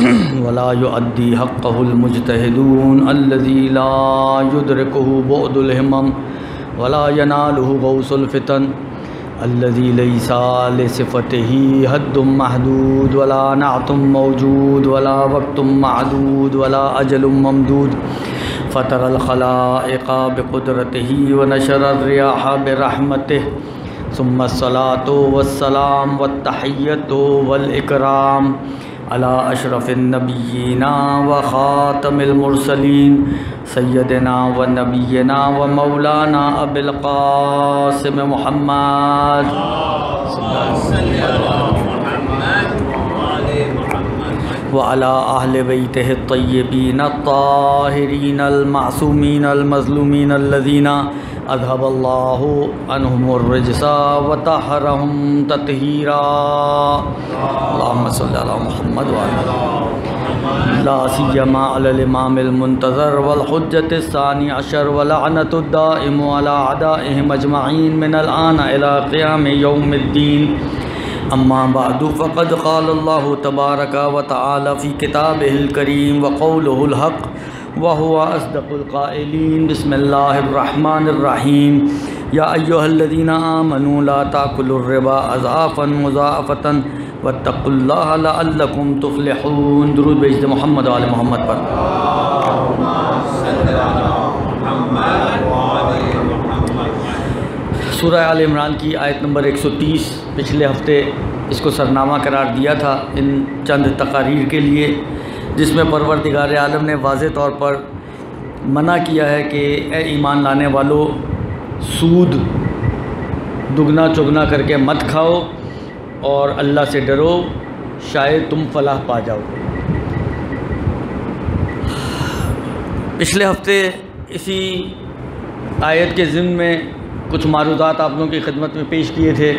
वला युहसी निअमाअहुल आदून वला यनालुहु गौसुल फितन अल्लज़ी लैसा लिसिफ़तिही हद्दुम महदूद वला नाअतुम मौजूद वला वक्तुम मादूद वला अजलुम ममदूद फ़तरल खलाइक़ा बिक़ुदरतिही व नशरर रियाह बिरहमतिह सुम्मा सलातो वस्सलाम वत्तहिय्यतो वल इकराम अला अशरफ़नबीना व ख़ातमिलमरसलिन सैदना व नबीना व मौलाना अबिल क़ासिम तहरहुम ततहीरा अल्लाहुम्मा सल्लि अला मुहम्मद व अला ला सियमा अलल इमामिल मुंतज़र वल हुज्जत सानी अशर व लअनतुद दाइम अला अदाइहिम अजमईन मिनल आन इला क़ियाम यौमिद्दीन अम्मा बादु फ़क़द क़ाल अल्लाह तबारक व तआला फ़ी किताबिहिल करीम व क़ौलुहुल हक़ व हुवा अस्दक़ुल क़ाइलीन बिस्मिल्लाहिर रहमानिर रहीम या अय्युहल्लज़ीना आमनू ला ताकुलुर रिबा अज़ाफ़न मुज़ाअफ़तन वत्तक़ुल्लाह लअल्लकुम तुफ़्लिहून दुरूद मोहम्मद वाले मोहम्मद पर सूरह आल इमरान की आयत नंबर 130 पिछले हफ़्ते इसको सरनामा करार दिया था इन चंद तकारीर के लिए, जिसमें परवरदिगार आलम ने वाज तौर पर मना किया है कि ए ईमान लाने वालों सूद दुगना चुगना करके मत खाओ और अल्लाह से डरो, शायद तुम फलाह पा जाओ पिछले हफ़्ते इसी आयत के ज़िम्न में कुछ मारूदात आप लोगों की खिदमत में पेश किए थे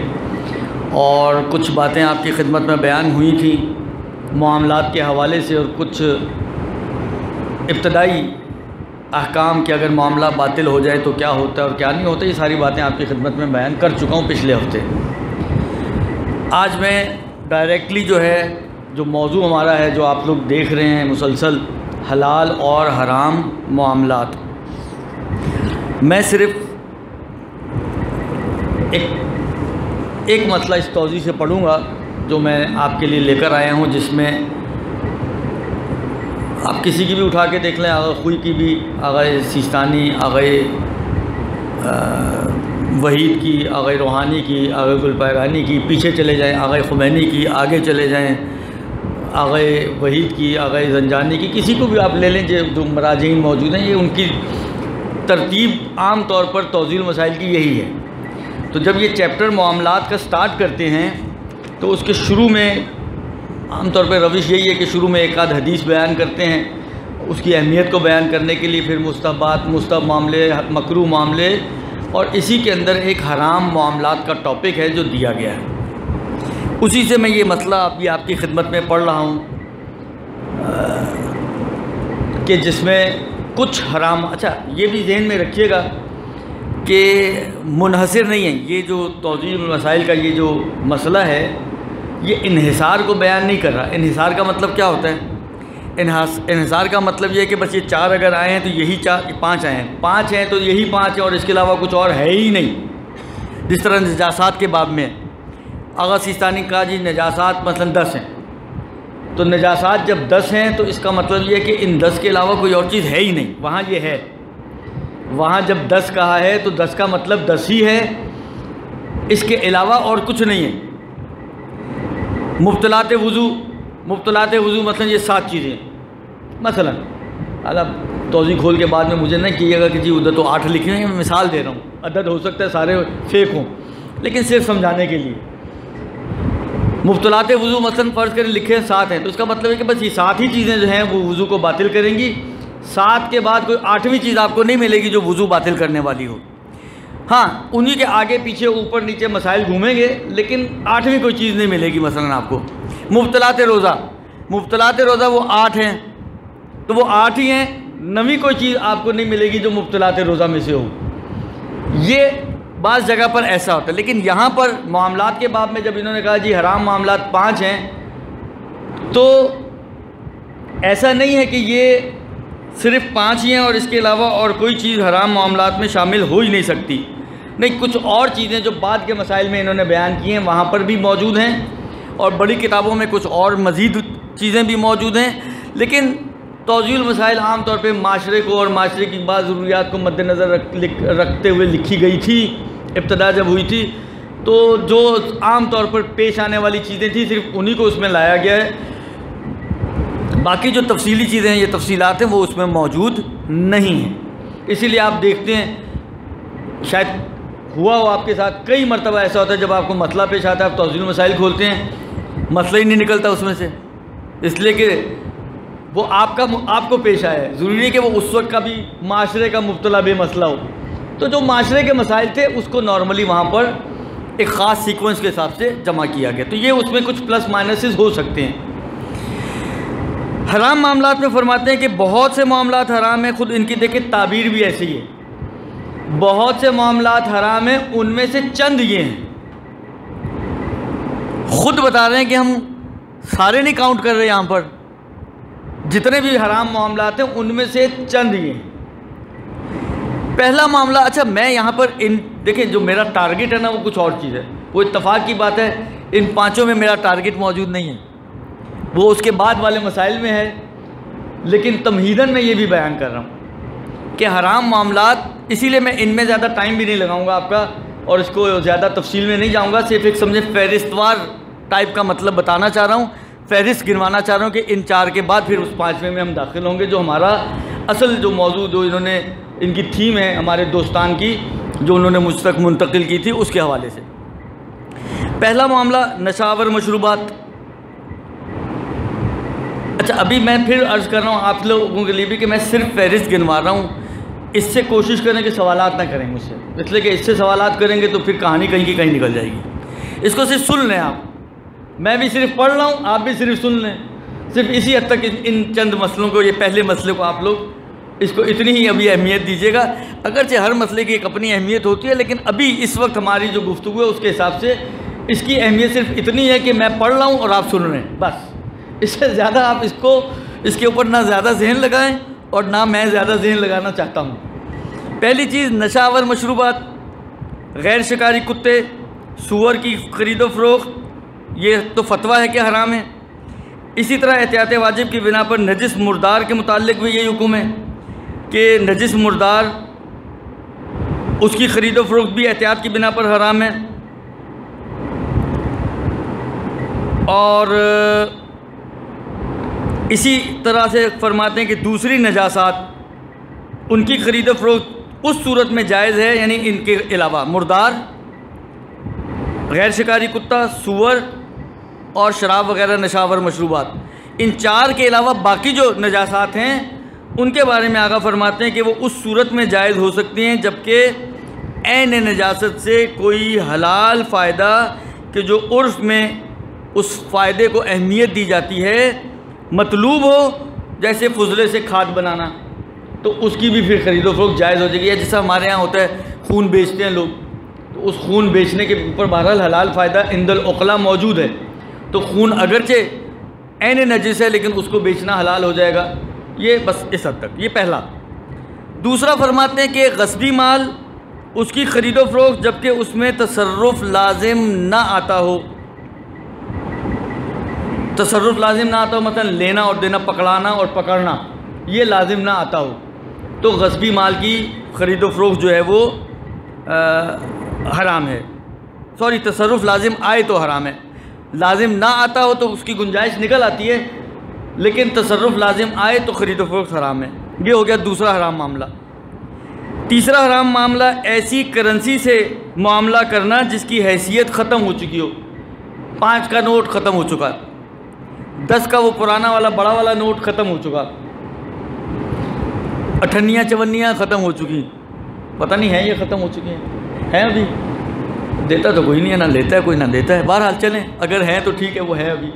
और कुछ बातें आपकी खिदमत में बयान हुई थी मामलात के हवाले से और कुछ इब्तदाई अहकाम के अगर मामला बातिल हो जाए तो क्या होता है और क्या नहीं होता, ये सारी बातें आपकी खिदमत में बयान कर चुका हूँ पिछले हफ़्ते। आज मैं डायरेक्टली जो है, जो मौजू हमारा है, जो आप लोग देख रहे हैं मुसलसल हलाल और हराम मामलात, मैं सिर्फ़ एक एक मसला इस तोज़ी से पढ़ूँगा, जो मैं आपके लिए लेकर आया हूँ, जिसमें आप किसी की भी उठा के देख लें, अगर खुई की भी, अगर सिस्तानी, अगर वहीद की, अगर रूहानी की, अगर गुलपैरानी की, पीछे चले जाएँ, अगर खुमैनी की, आगे चले जाएँ, अगर वहीद की, अगर जंजानी की, किसी को भी आप ले लें, जो मराजीन मौजूद हैं, ये उनकी तरतीब आम तौर पर तोज़ील मसाइल की यही है। तो जब ये चैप्टर मामलात का स्टार्ट करते हैं तो उसके शुरू में, आमतौर पर रविश यही है कि शुरू में एक आध हदीस बयान करते हैं। उसकी अहमियत को बयान करने के लिए फिर मुस्तबात, मुस्तब मामले, मकरू मामले और इसी के अंदर एक हराम मामला का टॉपिक है जो दिया गया है। उसी से मैं ये मसला अभी आपकी खिदमत में पढ़ रहा हूँ कि जिसमें कुछ हराम अच्छा ये भी जहन में रखिएगा कि मुनहसर नहीं है। ये जो तोज़ी मसाइल का ये जो मसला है, ये इन्हिसार को बयान नहीं कर रहा। इन्हिसार का मतलब क्या होता है? इन्हिसार का मतलब ये है कि बस ये चार अगर आए हैं तो यही चार पाँच आए हैं। पाँच हैं तो यही पाँच हैं और इसके अलावा कुछ और है ही नहीं। जिस तरह नजासात के बाब में अगर सिस्तानी का जी नजासात मसलन दस हैं। तो नजासात जब दस हैं तो इसका मतलब ये है कि इन दस के अलावा कोई और चीज़ है ही नहीं। वहाँ ये है। वहाँ जब दस कहा है तो दस का मतलब दस ही है। इसके अलावा और कुछ नहीं है। मुबतलात वज़ू मुबतलात वज़ू मतलब ये सात चीज़ें। मसलन अलब तोज़ी खोल के बाद में मुझे नहीं कीजिएगा कि जी उधर तो आठ लिखे हैं, मैं मिसाल दे रहा हूँ। अदद हो सकता है सारे फेक हों, लेकिन सिर्फ़ समझाने के लिए। मुबतलात वज़ू मसलन फ़र्ज़ करें लिखे हैं सात हैं तो इसका मतलब है कि बस ये सात ही चीज़ें जो हैं, वो वज़ू को बातिल करेंगी। सात के बाद कोई आठवीं चीज़ आपको नहीं मिलेगी जो वज़ू बातिल करने वाली हो। हाँ उन्हीं के आगे, पीछे, ऊपर, नीचे मसाइल घूमेंगे, लेकिन आठवीं कोई चीज़ नहीं मिलेगी मसलन आपको। मुबतलात रोज़ा। मुबतलात रोज़ा वो आठ हैं। तो वो आठ ही हैं, नवी कोई चीज़ आपको नहीं मिलेगी जो मुबतलात रोज़ा में से हो। ये बाज़ जगह पर ऐसा होता है। लेकिन यहाँ पर मामला के बाब में जब इन्होंने कहा, जी, हराम मामला पाँच हैं तो ऐसा नहीं है कि ये सिर्फ़ पाँच ही हैं और इसके अलावा और कोई चीज़ हराम मामलात में शामिल हो ही नहीं सकती। नहीं कुछ और चीज़ें जो बाद के मसाइल में इन्होंने बयान किए हैं वहाँ पर भी मौजूद हैं और बड़ी किताबों में कुछ और मज़ीद चीज़ें भी मौजूद हैं। लेकिन तोज़ील मसाइल आम तौर पर माशरे को और माशरे की बाद ज़रूरियात को मद्दनज़र रख, रखते हुए लिखी गई थी इब्तदा जब हुई थी तो जो आम तौर पर पेश आने वाली चीज़ें थी सिर्फ़ उन्हीं को उसमें लाया गया है। बाकी जो तफसीली चीज़ें हैं, ये तफसीलात हैं, वो उसमें मौजूद नहीं हैं। इसीलिए आप देखते हैं, शायद हुआ हो आपके साथ, कई मरतबा ऐसा होता है, जब आपको मसला पेश आता है, आप तोज़ील मसाइल खोलते हैं, मसला ही नहीं निकलता उसमें से। इसलिए कि वो आपका आपको पेश आया है। ज़रूरी है कि वो उस वक्त का भी माशरे का मुबतला भी बेमसला हो। तो जो माशरे के मसाइल थे, उसको नॉर्मली वहाँ पर एक ख़ास सीक्वेंस के हिसाब से जमा किया गया। तो ये उसमें कुछ प्लस माइनसेस हो सकते हैं। हराम मामला में फरमाते हैं कि बहुत से मामला हराम हैं, खुद इनकी देखें ताबीर भी ऐसी है। बहुत से मामला हराम हैं, उनमें से चंद ये हैं। खुद बता रहे हैं कि हम सारे नहीं काउंट कर रहे यहाँ पर। जितने भी हराम मामला हैं, उनमें से चंद ये हैं। पहला मामला अच्छा मैं यहाँ पर इन देखें जो मेरा टारगेट है ना, वो कुछ और चीज़ है। वो इतफाक़ की बात है, इन पाँचों में मेरा टारगेट मौजूद नहीं है। वो उसके बाद वाले मसाइल में है। लेकिन तमहीदन में ये भी बयान कर रहा हूँ कि हराम मामला इसीलिए मैं इनमें ज़्यादा टाइम भी नहीं लगाऊँगा आपका, और इसको ज़्यादा तफसील में नहीं जाऊँगा, सिर्फ़ एक समझे फहरिस्तवार टाइप का मतलब बताना चाह रहा हूँ, फहरिस्त गिनवाना चाह रहा हूँ कि इन चार के बाद फिर उस पाँचवें में हम दाखिल होंगे, जो हमारा असल जो मौजूद जो इन्होंने, इनकी थीम है हमारे दोस्तान की, जो उन्होंने मुझ तक मुंतकिल की थी, उसके हवाले से। पहला मामला, नशावर मशरूबात। अच्छा अभी मैं फिर अर्ज़ कर रहा हूँ आप लोगों के लिए भी कि मैं सिर्फ़ फहरिस्त गिनवा रहा हूँ। इससे कोशिश करें कि सवाल ना करें मुझसे। इसलिए कि इससे सवाल करेंगे तो फिर कहानी कहीं की कहीं निकल जाएगी। इसको सिर्फ़ सुन लें आप। मैं भी सिर्फ़ पढ़ रहा हूँ, आप भी सिर्फ़ सुन लें। सिर्फ़ इसी हद तक इन चंद मसलों को, ये पहले मसले को आप लोग इसको इतनी ही अभी अहमियत दीजिएगा। अगरचे हर मसले की एक अपनी अहमियत होती है, लेकिन अभी इस वक्त हमारी जो गुफ्तु है, उसके हिसाब से इसकी अहमियत सिर्फ़ इतनी है कि मैं पढ़ रहा हूँ और आप सुन रहे हैं। बस। इससे ज़्यादा आप इसको, इसके ऊपर ना ज़्यादा जहन लगाएँ और ना मैं ज़्यादा जहन लगाना चाहता हूँ। पहली चीज़, नशावर मशरूबात। गैर शिकारी कुत्ते, सूअर की ख़रीदो फ़रोख्त, ये तो फतवा है कि हराम है। इसी तरह एहतियात वाजिब की बिना पर नजिस मुर्दार के मुतालिक भी यही हुक्म है कि नजिस मुर्दार, उसकी ख़रीदो फ़रोख्त भी एहतियात की बिना पर हराम है। और इसी तरह से फरमाते हैं कि दूसरी नजासात, उनकी ख़रीद फ़रोख्त उस सूरत में जायज़ है, यानी इनके अलावा मुर्दार, गैर शिकारी कुत्ता, सूअर और शराब वगैरह, नशावर, मशरूबात। इन चार के अलावा बाकी जो नजासात हैं, उनके बारे में आगा फरमाते हैं कि वो उस सूरत में जायज़ हो सकती हैं, जबकि एन नजासत से कोई हलाल फ़ायदा कि जो उर्फ़ में उस फ़ायदे को अहमियत दी जाती है मतलूब हो, जैसे फजले से खाद बनाना तो उसकी भी फिर ख़रीदो। फरोख्त जायज़ हो जाएगी। या जैसा हमारे यहाँ होता है, खून बेचते हैं लोग तो उस खून बेचने के ऊपर बहरहाल हलाल फ़ायदा इंदल अकला मौजूद है। तो खून अगरचे एन नजिस है, लेकिन उसको बेचना हलाल हो जाएगा। ये बस इस हद तक। ये पहला। दूसरा फरमाते हैं कि गसबी माल, उसकी ख़रीदो फरोख, जबकि उसमें तसरफ़ लाजिम ना आता हो। तसरुफ़ लाजिम ना आता हो मतलब लेना और देना पकड़ाना और पकड़ना ये लाजिम ना आता हो। तो गस्बी माल की ख़रीदो फ़रोख्त जो है वो आ, हराम है। सॉरी तसरुफ़ लाजिम आए तो हराम है। लाजिम ना आता हो तो उसकी गुंजाइश निकल आती है लेकिन तसरुफ़ लाजिम आए तो ख़रीदो फ़रोख्त हराम है। ये हो गया दूसरा हराम मामला। तीसरा हराम मामला ऐसी करेंसी से मामला करना जिसकी हैसियत ख़त्म हो चुकी हो। पाँच का नोट ख़त्म हो चुका। दस का वो पुराना वाला, बड़ा वाला नोट ख़त्म हो चुका। अठन्नियाँ, चवन्नियाँ ख़त्म हो चुकी। पता नहीं है ये ख़त्म हो चुकी हैं। हैं अभी? देता तो कोई नहीं है, ना लेता है कोई, ना देता है। बहरहाल चलें, अगर है तो ठीक है, वो है अभी।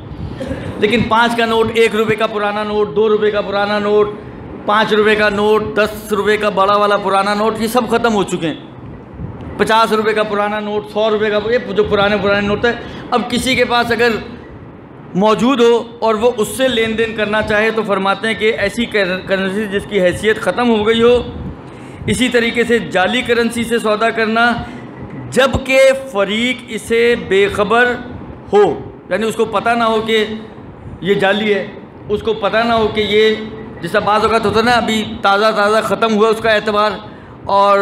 लेकिन पाँच का नोट, एक रुपये का पुराना नोट, दो रुपये का पुराना नोट, पाँच रुपये का नोट, दस रुपये का बड़ा वाला पुराना नोट, ये सब ख़त्म हो चुके हैं। पचास रुपये का पुराना नोट, सौ रुपये का, ये जो पुराने पुराने नोट है, अब किसी के पास अगर मौजूद हो और वो उससे लेन देन करना चाहे तो फरमाते हैं कि ऐसी करेंसी जिसकी हैसियत ख़त्म हो गई हो, इसी तरीके से जाली करेंसी से सौदा करना, जबकि फ़रीक इसे बेखबर हो। यानी उसको पता ना हो कि ये जाली है, उसको पता ना हो कि ये, जैसा बाज़ अवत होता ना, अभी ताज़ा ताज़ा ख़त्म हुआ उसका एतबार, और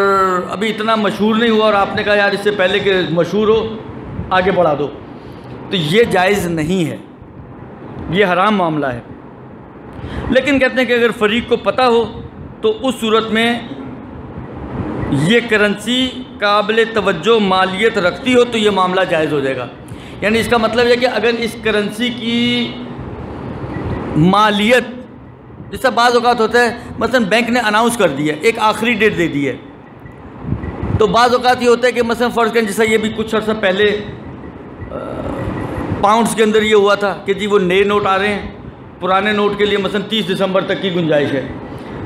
अभी इतना मशहूर नहीं हुआ, और आपने कहा, यार, इससे पहले कि मशहूर हो, आगे बढ़ा दो। तो ये जायज़ नहीं है। ये हराम मामला है। लेकिन कहते हैं कि अगर फ़रीक को पता हो तो उस सूरत में ये करेंसी काबिल तवज्जो मालियत रखती हो तो ये मामला जायज़ हो जाएगा। यानी इसका मतलब यह कि अगर इस करेंसी की मालियत, जैसा बाज़ अवत होता है, मसलन बैंक ने अनाउंस कर दिया, एक आखिरी डेट दे दी है। तो बाज़ अवत ये होता है कि मसलन फ़र्ज़ करें, जैसा ये भी कुछ अर्सा पहले पाउंड्स के अंदर ये हुआ था कि जी वो नए नोट आ रहे हैं, पुराने नोट के लिए मसलन तीस दिसंबर तक की गुंजाइश है।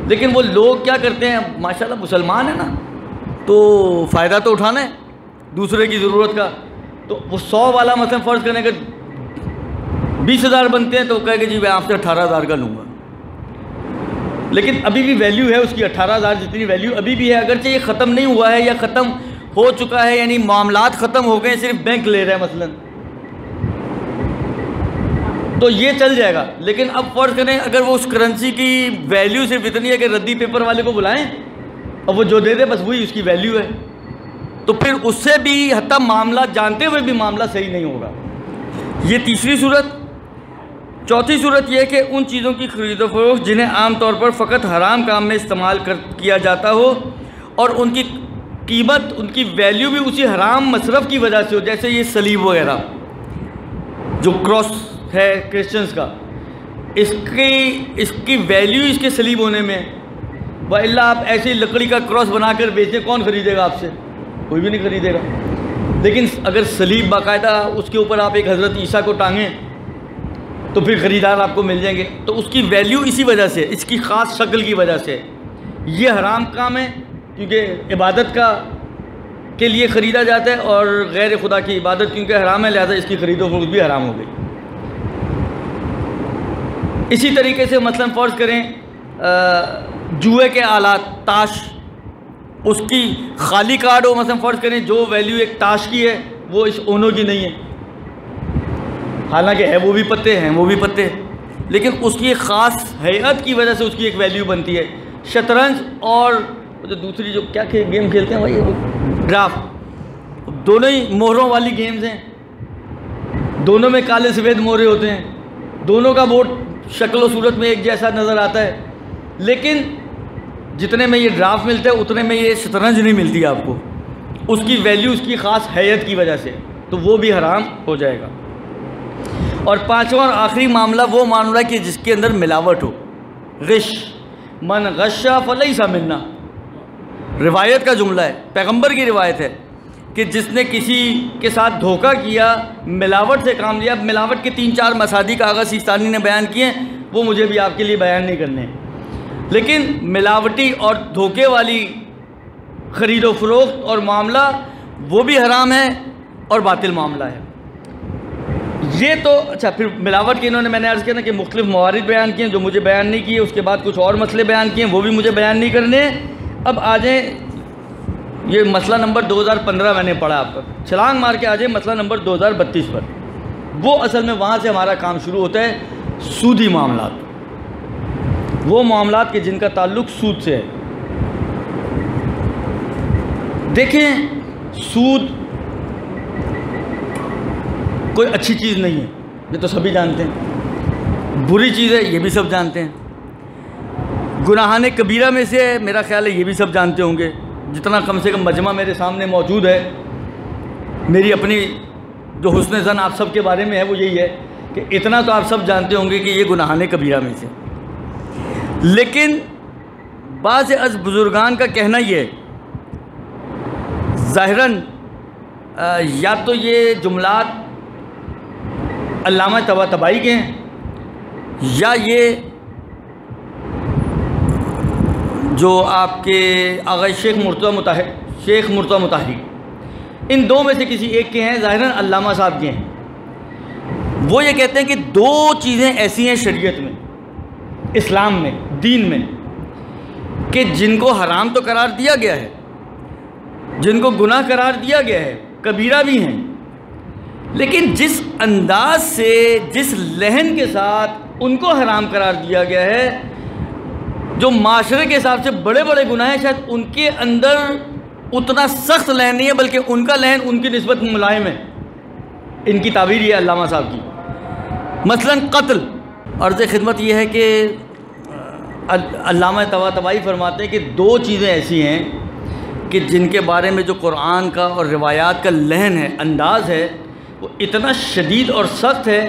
लेकिन वो लोग क्या करते हैं, माशाल्लाह मुसलमान है ना तो फ़ायदा तो उठाना है, दूसरे की ज़रूरत का। तो वो सौ वाला मसलन फ़र्ज़ करने के बीस हज़ार बनते हैं तो कहेंगे, जी, मैं आपसे अठारह हज़ार का लूँगा। लेकिन अभी भी वैल्यू है उसकी अठारह हज़ार, जितनी वैल्यू अभी भी है। अगरचे ये ख़त्म नहीं हुआ है या ख़त्म हो चुका है, यानी मामला ख़त्म हो गए सिर्फ़ बैंक ले रहा है मसलन। तो ये चल जाएगा। लेकिन अब फ़र्ज़ करें, अगर वो उस करेंसी की वैल्यू सिर्फ़ इतनी है कि रद्दी पेपर वाले को बुलाएँ, और वो जो दे दे, बस वही उसकी वैल्यू है। तो फिर उससे भी हती मामला, जानते हुए भी मामला सही नहीं होगा। ये तीसरी सूरत। चौथी सूरत यह कि उन चीज़ों की खरीदो फरोख्त जिन्हें आमतौर पर फ़कत हराम काम में इस्तेमाल कर, किया जाता हो, और उनकी कीमत, उनकी वैल्यू भी उसी हराम मसरफ़ की वजह से हो, जैसे ये सलीब वगैरह, जो क्रॉस है क्रिश्चियंस का। इसकी इसकी वैल्यू इसके सलीब होने में वह आप ऐसी लकड़ी का क्रॉस बनाकर बेचें कौन ख़रीदेगा आपसे? कोई भी नहीं ख़रीदेगा। लेकिन अगर सलीब बाकायदा उसके ऊपर आप एक हज़रत ईसा को टांगें तो फिर ख़रीदार आपको मिल जाएँगे। तो उसकी वैल्यू इसी वजह से, इसकी ख़ास शक्ल की वजह से। ये हराम काम है, क्योंकि इबादत का, के लिए ख़रीदा जाता है और गैर खुदा की इबादत, क्योंकि हराम है, लिहाजा इसकी ख़रीदो फरोख्त भी हराम हो गई। इसी तरीके से मसलन फ़र्ज़ करें जुए के आलात ताश उसकी खाली कार्ड हो मसलन फ़र्ज़ करें जो वैल्यू एक ताश की है वो इस ओनों की नहीं है। हालाँकि है वो भी पत्ते हैं वो भी पत्ते लेकिन उसकी एक ख़ास हैत की वजह से उसकी एक वैल्यू बनती है। शतरंज और जो दूसरी जो क्या खे, गेम खेलते हैं भाई ड्राफ्ट दोनों ही मोहरों वाली गेम्स हैं। दोनों में काले सफ़ेद मोहरे होते हैं। दोनों का बोर्ड शक्ल सूरत में एक जैसा नज़र आता है। लेकिन जितने में ये ड्राफ्ट मिलते हैं, उतने में ये शतरंज नहीं मिलती आपको। उसकी वैल्यू उसकी ख़ास हैत की वजह से। तो वो भी हराम हो जाएगा। और पाँचवा और आखिरी मामला वो मामला कि जिसके अंदर मिलावट हो। गश मन गशा फलई सा मिलना रिवायत का जुमला है। पैगंबर की रिवायत है। कि जिसने किसी के साथ धोखा किया, मिलावट से काम लिया मिलावट के तीन चार मसादी कागज़ सिस्तानी ने बयान किए वो मुझे भी आपके लिए बयान नहीं करने लेकिन मिलावटी और धोखे वाली ख़रीदो फरोख्त और मामला, वो भी हराम है और बातिल मामला है। ये तो अच्छा फिर मिलावट के इन्होंने मैंने अर्ज़ किया ना कि मुख्तलिफ़ मवारद बयान किए जो मुझे बयान नहीं किए, उसके बाद कुछ और मसले बयान किए वो भी मुझे बयान नहीं करने अब आ जाए ये मसला नंबर 2015 मैंने पढ़ा आपका छलांग मार के आ जाए मसला नंबर 2032 पर। वो असल में वहाँ से हमारा काम शुरू होता है सूदी मामला वो मामला के जिनका ताल्लुक सूद से है। देखें, सूद कोई अच्छी चीज़ नहीं है, ये तो सभी जानते हैं। बुरी चीज़ है, ये भी सब जानते हैं। गुनाहान कबीरा में से मेरा ख्याल है ये भी सब जानते होंगे। जितना कम से कम मजमा मेरे सामने मौजूद है, मेरी अपनी जो हुसन ज़न आप सब के बारे में है, वो यही है कि इतना तो आप सब जानते होंगे कि ये गुनाहान कबीरा में से। लेकिन बाज़ अज बुज़ुर्गान का कहना ये ज़ाहरन या तो ये जुमलात अल्लामा तबा तबाई के हैं, या ये जो आपके आगा शेख मुर्तज़ा मुताहिर, शेख मुर्तज़ा मुताहिर। इन दो में से किसी एक के हैं ज़ाहिर अल्लामा साहब के हैं। वो ये कहते हैं कि दो चीज़ें ऐसी हैं शरीयत में, इस्लाम में, दीन में, कि जिनको हराम तो करार दिया गया है, जिनको गुनाह करार दिया गया है, कबीरा भी हैं। लेकिन जिस अंदाज से, जिस लहन के साथ उनको हराम करार दिया गया है जो माशरे के हिसाब से बड़े बड़े गुनाह हैं शायद उनके अंदर उतना सख्त लहन नहीं है, बल्कि उनका लहन उनकी नस्बत मुलायम है। इनकी ताबीर ये अल्लामा साहब की। मसलन कत्ल। अर्ज़ खिदमत यह है कि अल्लामा तवा तबाई फरमाते हैं कि दो चीज़ें ऐसी हैं कि जिनके बारे में जो कुरान का और रिवायात का लहन है, अंदाज़ है, वो इतना शदीद और सख्त है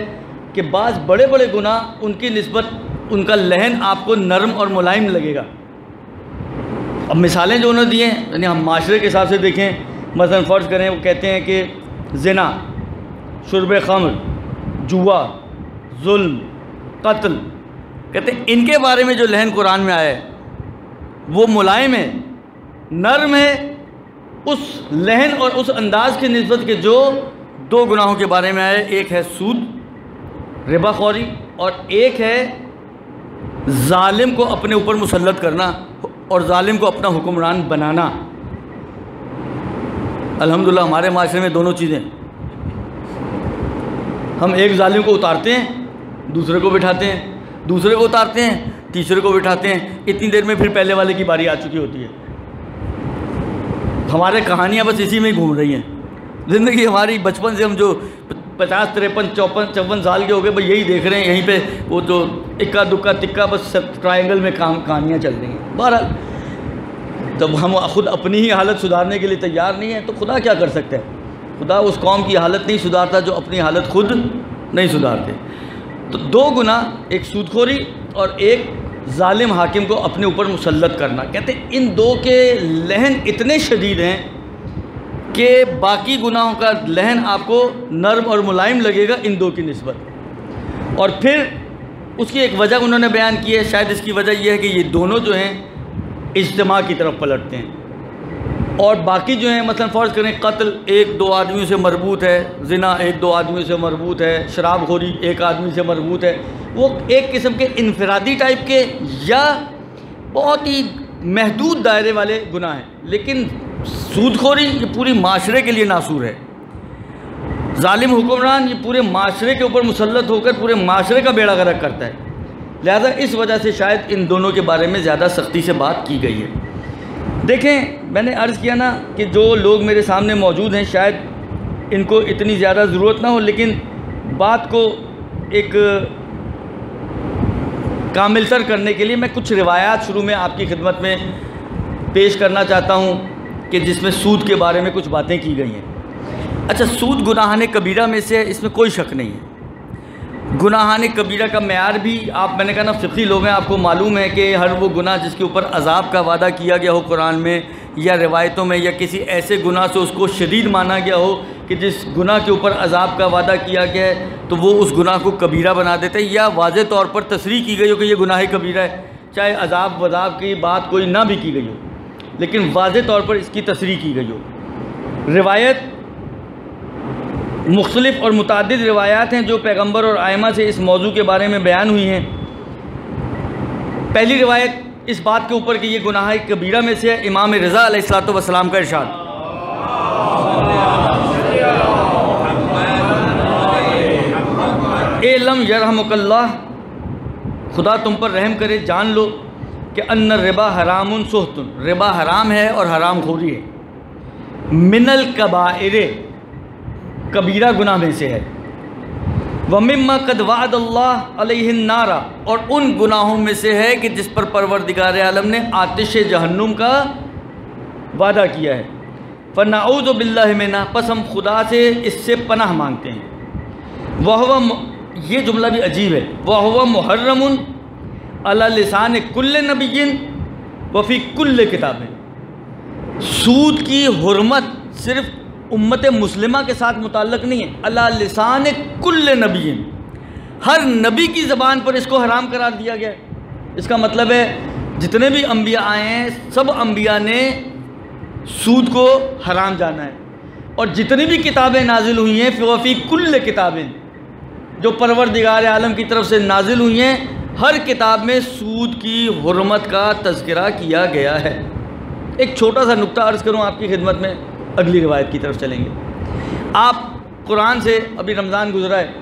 कि बाज़ बड़े बड़े गुनाह उनकी नस्बत उनका लहन आपको नरम और मुलायम लगेगा। अब मिसालें जो उन्होंने दी हैं, यानी हम माशरे के हिसाब से देखें, मसलन फ़र्ज़ करें, वो कहते हैं कि जना शुरब खमर जुआ, जुल्म, कत्ल, कहते हैं, इनके बारे में जो लहन कुरान में आया है, वो मुलायम है, नरम है, उस लहन और उस अंदाज के नस्बत के जो दो गुनाहों के बारे में आए एक है सूद, रिबाखौरी और एक है ालिम को अपने ऊपर मुसलत करना और ालिम को अपना हुक्मरान बनाना। अल्हम्दुलिल्लाह, हमारे माशरे में दोनों चीज़ें। हम एक ालिम को उतारते हैं, दूसरे को बिठाते हैं, दूसरे को उतारते हैं, तीसरे को बिठाते हैं। इतनी देर में फिर पहले वाले की बारी आ चुकी होती है। हमारे कहानियाँ बस इसी में ही घूम रही हैं। ज़िंदगी हमारी बचपन से हम जो पचास, तिरपन, चौपन चौपन साल के हो गए भाई यही देख रहे हैं, यहीं पे वो तो इक्का दुक्का, तिक्का, बस सब ट्रायंगल में काम, कहानियाँ चल रही हैं। बहरहाल तब हम खुद अपनी ही हालत सुधारने के लिए तैयार नहीं है तो खुदा क्या कर सकते हैं? खुदा उस कौम की हालत नहीं सुधारता जो अपनी हालत खुद नहीं सुधारते। तो दो गुना, एक सूदखोरी और एक ालिम हाकिम को अपने ऊपर मुसलत करना। कहते इन दो के लहन इतने शदीद हैं कि बाकी गुनाहों का लहन आपको नर्म और मुलायम लगेगा इन दो की नस्बत। और फिर उसकी एक वजह उन्होंने बयान की है, शायद इसकी वजह यह है कि ये दोनों जो हैं, इज्तम की तरफ़ पलटते हैं। और बाकी जो हैं मतलब फ़र्ज़ करें, कत्ल एक दो आदमियों से मरबूत है, जना एक दो आदमियों से मरबूत है शराब खोरी एक आदमी से मरबूत है, वो एक किस्म के इनफरादी टाइप के या बहुत ही महदूद दायरे वाले गुनाह हैं, लेकिन सूदखोरी ये पूरी माशरे के लिए नासूर है। ालिम हुक्मरान ये पूरे माशरे के ऊपर मुसलत होकर पूरे माशरे का बेड़ा गर्क करता है। लिहाजा इस वजह से शायद इन दोनों के बारे में ज़्यादा सख्ती से बात की गई है। देखें, मैंने अर्ज़ किया ना कि जो लोग मेरे सामने मौजूद हैं, शायद इनको इतनी ज़्यादा ज़रूरत ना हो, लेकिन बात को एक कामिल तर करने के लिए मैं कुछ रिवायात शुरू में आपकी खिदमत में पेश करना चाहता हूँ कि जिसमें सूद के बारे में कुछ बातें की गई हैं। अच्छा सूद गुनाहान कबीरा में से इसमें कोई शक नहीं है। गुनाहान कबीरा का मैार भी आप, मैंने कहा ना, फ़िकी लोग हैं, आपको मालूम है कि हर वो गुनाह जिसके ऊपर अजाब का वादा किया गया हो कुरान में, या रिवायतों में, या किसी ऐसे गुनाह से उसको शदीद माना गया हो कि जिस गुनाह के ऊपर अजाब का वादा किया गया है तो वो उस गुनाह को कबीरा बना देते हैं, या वाज तौर पर तस्री की गई हो कि ये गुनाह कबीरा है, चाहे अजाब वजाब की बात कोई ना भी की गई हो, लेकिन वाज तौर पर इसकी तस्री की गई हो। रिवायत मुख्तलिफ़ और मुतद रिवायात हैं जो पैगंबर और आयमा से इस मौजू के बारे में बयान हुई हैं। पहली रिवायत इस बात के ऊपर कि ये गुनाह कबीरा में से है, इमाम रज़ा वसलाम का इरशाद। एलम यरहमकल्ला खुदा तुम पर रहम करे, जान लो कि अन्न रिबा हराम सोहतुन। रिबा हराम है और हराम खोरी है। मिनल कबायर कबीरा गुनाह में से है। वमिम्मा कदवाद नारा, और उन गुनाहों में से है कि जिस पर परवरदिगार आलम ने आतिश जहन्नुम का वादा किया है। फ़नाऊद बिल्ला पस हम खुदा से इससे पनाह मांगते हैं। वह ये जुमला भी अजीब है। वह मुहर्रम अला लिसान कुल्ल नबीन वफ़ी कुल्ल किताबें सूद की हरमत सिर्फ़ उम्मत मुस्लिमा के साथ मुतल नहीं है। अल्लाह लसान कुल्ल नबी हर नबी की ज़बान पर इसको हराम करार दिया गया इसका मतलब है, जितने भी अम्बिया आए हैं, सब अम्बिया ने सूद को हराम जाना है। और जितनी भी किताबें नाजिल हुई हैं फ़ी कुल्ल किताबें, जो परवर दिगार आलम की तरफ़ से नाजिल हुई हैं, हर किताब में सूद की हरमत का तस्करा किया गया है। एक छोटा सा नुक्ता अर्ज़ करूँ आपकी खिदमत में। अगली रिवायत की तरफ़ चलेंगे। आप कुरान से अभी रमज़ान गुजरा है।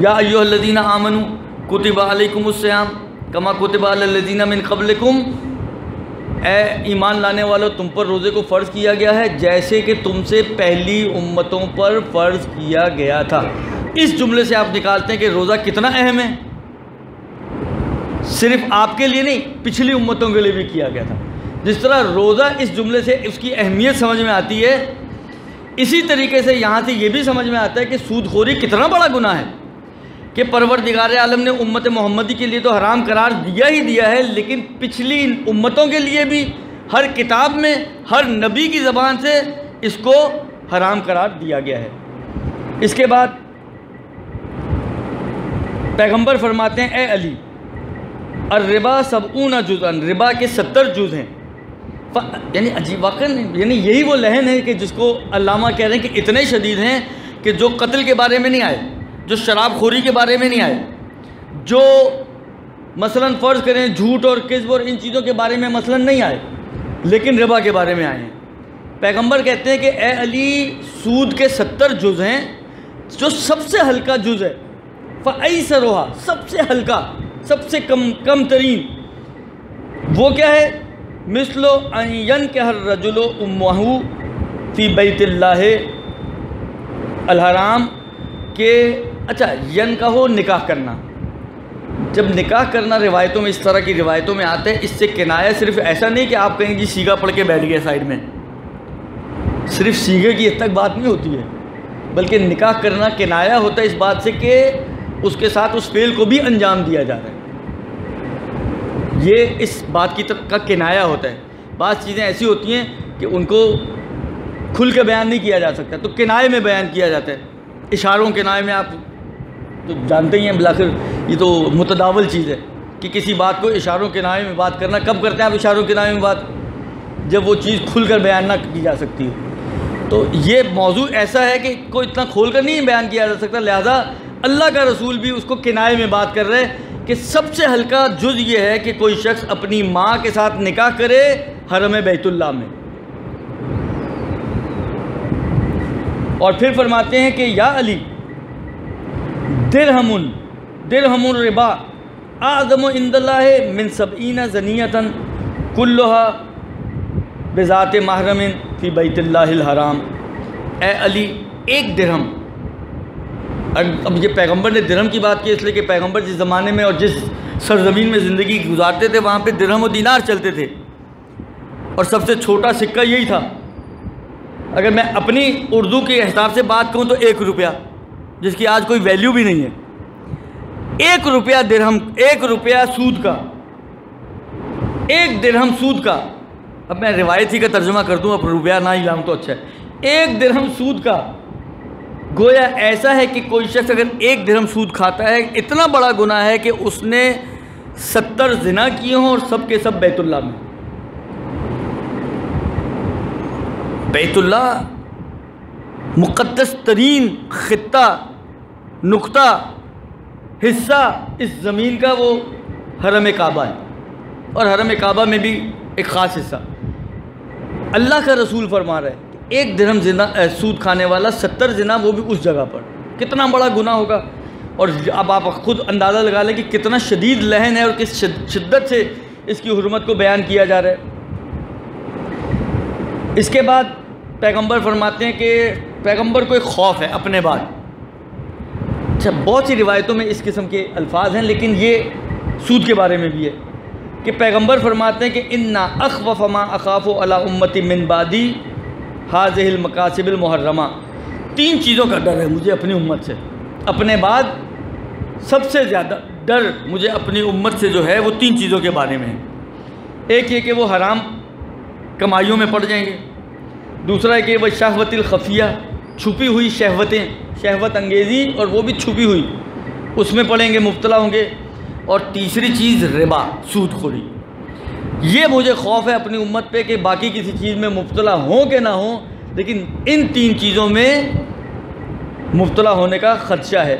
या अयोल्लिन आमनु कुतबा अलैकुमुस्सयाम कमा कुतबा अलदीना मिन ए ईमान लाने वालों, तुम पर रोज़े को फ़र्ज़ किया गया है, जैसे कि तुमसे पहली उम्मतों पर फ़र्ज़ किया गया था। इस जुमले से आप निकालते हैं कि रोज़ा कितना अहम है। सिर्फ़ आपके लिए नहीं, पिछली उम्मतों के लिए भी किया गया था। जिस तरह रोज़ा इस जुमले से उसकी अहमियत समझ में आती है, इसी तरीके से यहाँ से ये भी समझ में आता है कि सूदखोरी कितना बड़ा गुना है, कि परवर दिगार आलम ने उम्मत मोहम्मदी के लिए तो हराम करार दिया ही दिया है, लेकिन पिछली उम्मतों के लिए भी हर किताब में, हर नबी की ज़बान से इसको हराम करार दिया गया है। इसके बाद पैगंबर फरमाते हैं, ए अली सब ऊना जुज़न रिबा के सत्तर जुज़ हैं। यानी अजीब वाकन यानी यही वो लहन है कि जिसको अलामा कह रहे हैं कि इतने शदीद हैं कि जो कत्ल के बारे में नहीं आए, जो शराब खोरी के बारे में नहीं आए, जो मसलन फ़र्ज़ करें झूठ और किस्ब और इन चीज़ों के बारे में मसलन नहीं आए, लेकिन रिबा के बारे में आए हैं। पैगंबर कहते हैं कि ए अली, सूद के सत्तर जुज़ हैं, जो सबसे हल्का जुज़ है। फ़ई सरोहा सबसे हल्का, सबसे कम कम तरीन। वो क्या है? मिसलो अन के हर रजुलो उम्महू फ़ी बैतल्लाह अलहराम के अच्छा यन का हो निकाह करना। जब निकाह करना रिवायतों में इस तरह की रिवायतों में आते हैं, इससे किनाया सिर्फ़ ऐसा नहीं कि आप कहें जी सीगा पढ़ के बैठ गए साइड में। सिर्फ़ सीगे की हद तक बात नहीं होती है, बल्कि निकाह करना किनाया होता है इस बात से कि उसके साथ उस फेल को भी अंजाम दिया जा रहा है। ये इस बात की का किनाया होता है। बात चीज़ें ऐसी होती हैं कि उनको खुल के बयान नहीं किया जा सकता। तो किनाए में बयान किया जाता है। इशारों के नाए में आप तो जानते ही हैं, बिलाखिर, ये तो मुतदावल चीज़ है कि किसी बात को इशारों के नाए में बात करना, कब करते हैं आप इशारों के नाए में बात? जब वो चीज़ खुल कर बयान ना की जा सकती हो। तो ये मौजू ऐसा है कि कोई इतना खोल कर नहीं बयान किया जा सकता, लिहाजा अल्लाह का रसूल भी उसको किनाए में बात कर रहे हैं। कि सबसे हल्का जुज ये है कि कोई शख्स अपनी माँ के साथ निकाह करे हरम बैतुल्ला में। और फिर फरमाते हैं कि, या अली, दिरहमुन दिरहमुन रिबा आज़म इंदल्ला मिन सबीना जनीतन कुल्लहा बेज़ात महरमिन फ़ी बैतल्लाहराम ए अली, एक दिरहम। अब ये पैगंबर ने दिरहम की बात की, इसलिए कि पैगंबर जिस ज़माने में और जिस सरजमीन में ज़िंदगी गुजारते थे, वहाँ पे दिरहम और दीनार चलते थे। और सबसे छोटा सिक्का यही था। अगर मैं अपनी उर्दू के हिसाब से बात करूँ तो एक रुपया, जिसकी आज कोई वैल्यू भी नहीं है। एक रुपया दिरहम एक रुपया सूद का। एक दिरहम सूद का। अब मैं रिवायती का तर्जुमा कर दूँ, अब रुपया ना ही लाऊँ तो अच्छा है। एक दिरहम सूद का। गोया ऐसा है कि कोई शख्स अगर एक धर्म सूद खाता है, इतना बड़ा गुना है कि उसने सत्तर जिना किए हों और सब के सब बैतुल्ला में। बैतुल्ला मुक़दस तरीन ख़त्ता, नुक्ता, हिस्सा इस ज़मीन का वो हरम काबा है और हरम काबा में भी एक ख़ास हिस्सा। अल्लाह का रसूल फरमा रहा है एक धर्म जिना सूद खाने वाला, सत्तर जिना वो भी उस जगह पर। कितना बड़ा गुना होगा? और अब आप खुद अंदाज़ा लगा लें कि कितना शदीद लहन है और किस शिद्दत से इसकी हरमत को बयान किया जा रहा है। इसके बाद पैगंबर फरमाते हैं कि पैगंबर को एक खौफ है अपने बाद। अच्छा बहुत सी रिवायतों में इस किस्म के अल्फाज हैं, लेकिन ये सूद के बारे में भी है। कि पैगंबर फरमाते हैं कि इन्ना अखवफ़मा अखाफ़ अला उम्मती मिनबादी हाजिल मकासिबिल मुहर्रमा। तीन चीज़ों का डर है मुझे अपनी उम्मत से। अपने बाद सबसे ज़्यादा डर मुझे अपनी उम्मत से जो है वो तीन चीज़ों के बारे में है। एक ये कि वो हराम कमाइयों में पड़ जाएँगे। दूसरा है कि वह शहवतिल खफिया, छुपी हुई शहवतें, शहवत अंगेज़ी और वो भी छुपी हुई, उसमें पड़ेंगे मुबतला होंगे। और तीसरी चीज़ रिबा सूद खोरी ये मुझे खौफ है अपनी उम्मत पे कि बाकी किसी चीज़ में मुबतला हों के ना हो, लेकिन इन तीन चीज़ों में मुबतला होने का ख़दशा है।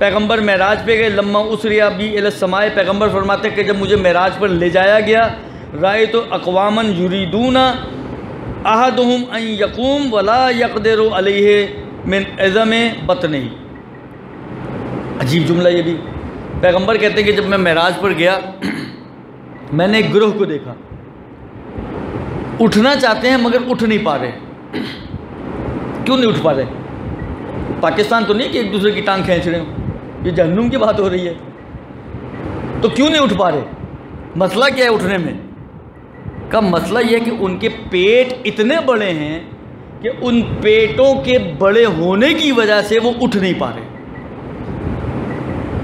पैगंबर महराज पे गए, लम्मा उस उसरिया भी समाए पैगंबर फरमाते कि जब मुझे महराज पर ले जाया गया, राय तो अकवामन युरीदूना आहदम यकूम वला यकदर मिन एज़म बतन। अजीब जुमला ये भी। पैगंबर कहते हैं कि जब मैं महराज पर गया मैंने एक ग्रोह को देखा। उठना चाहते हैं मगर उठ नहीं पा रहे। क्यों नहीं उठ पा रहे? पाकिस्तान तो नहीं कि एक दूसरे की टांग खींच रहे हो। ये जहनुम की बात हो रही है। तो क्यों नहीं उठ पा रहे? मसला क्या है उठने में? का मसला यह है कि उनके पेट इतने बड़े हैं कि उन पेटों के बड़े होने की वजह से वो उठ नहीं पा रहे।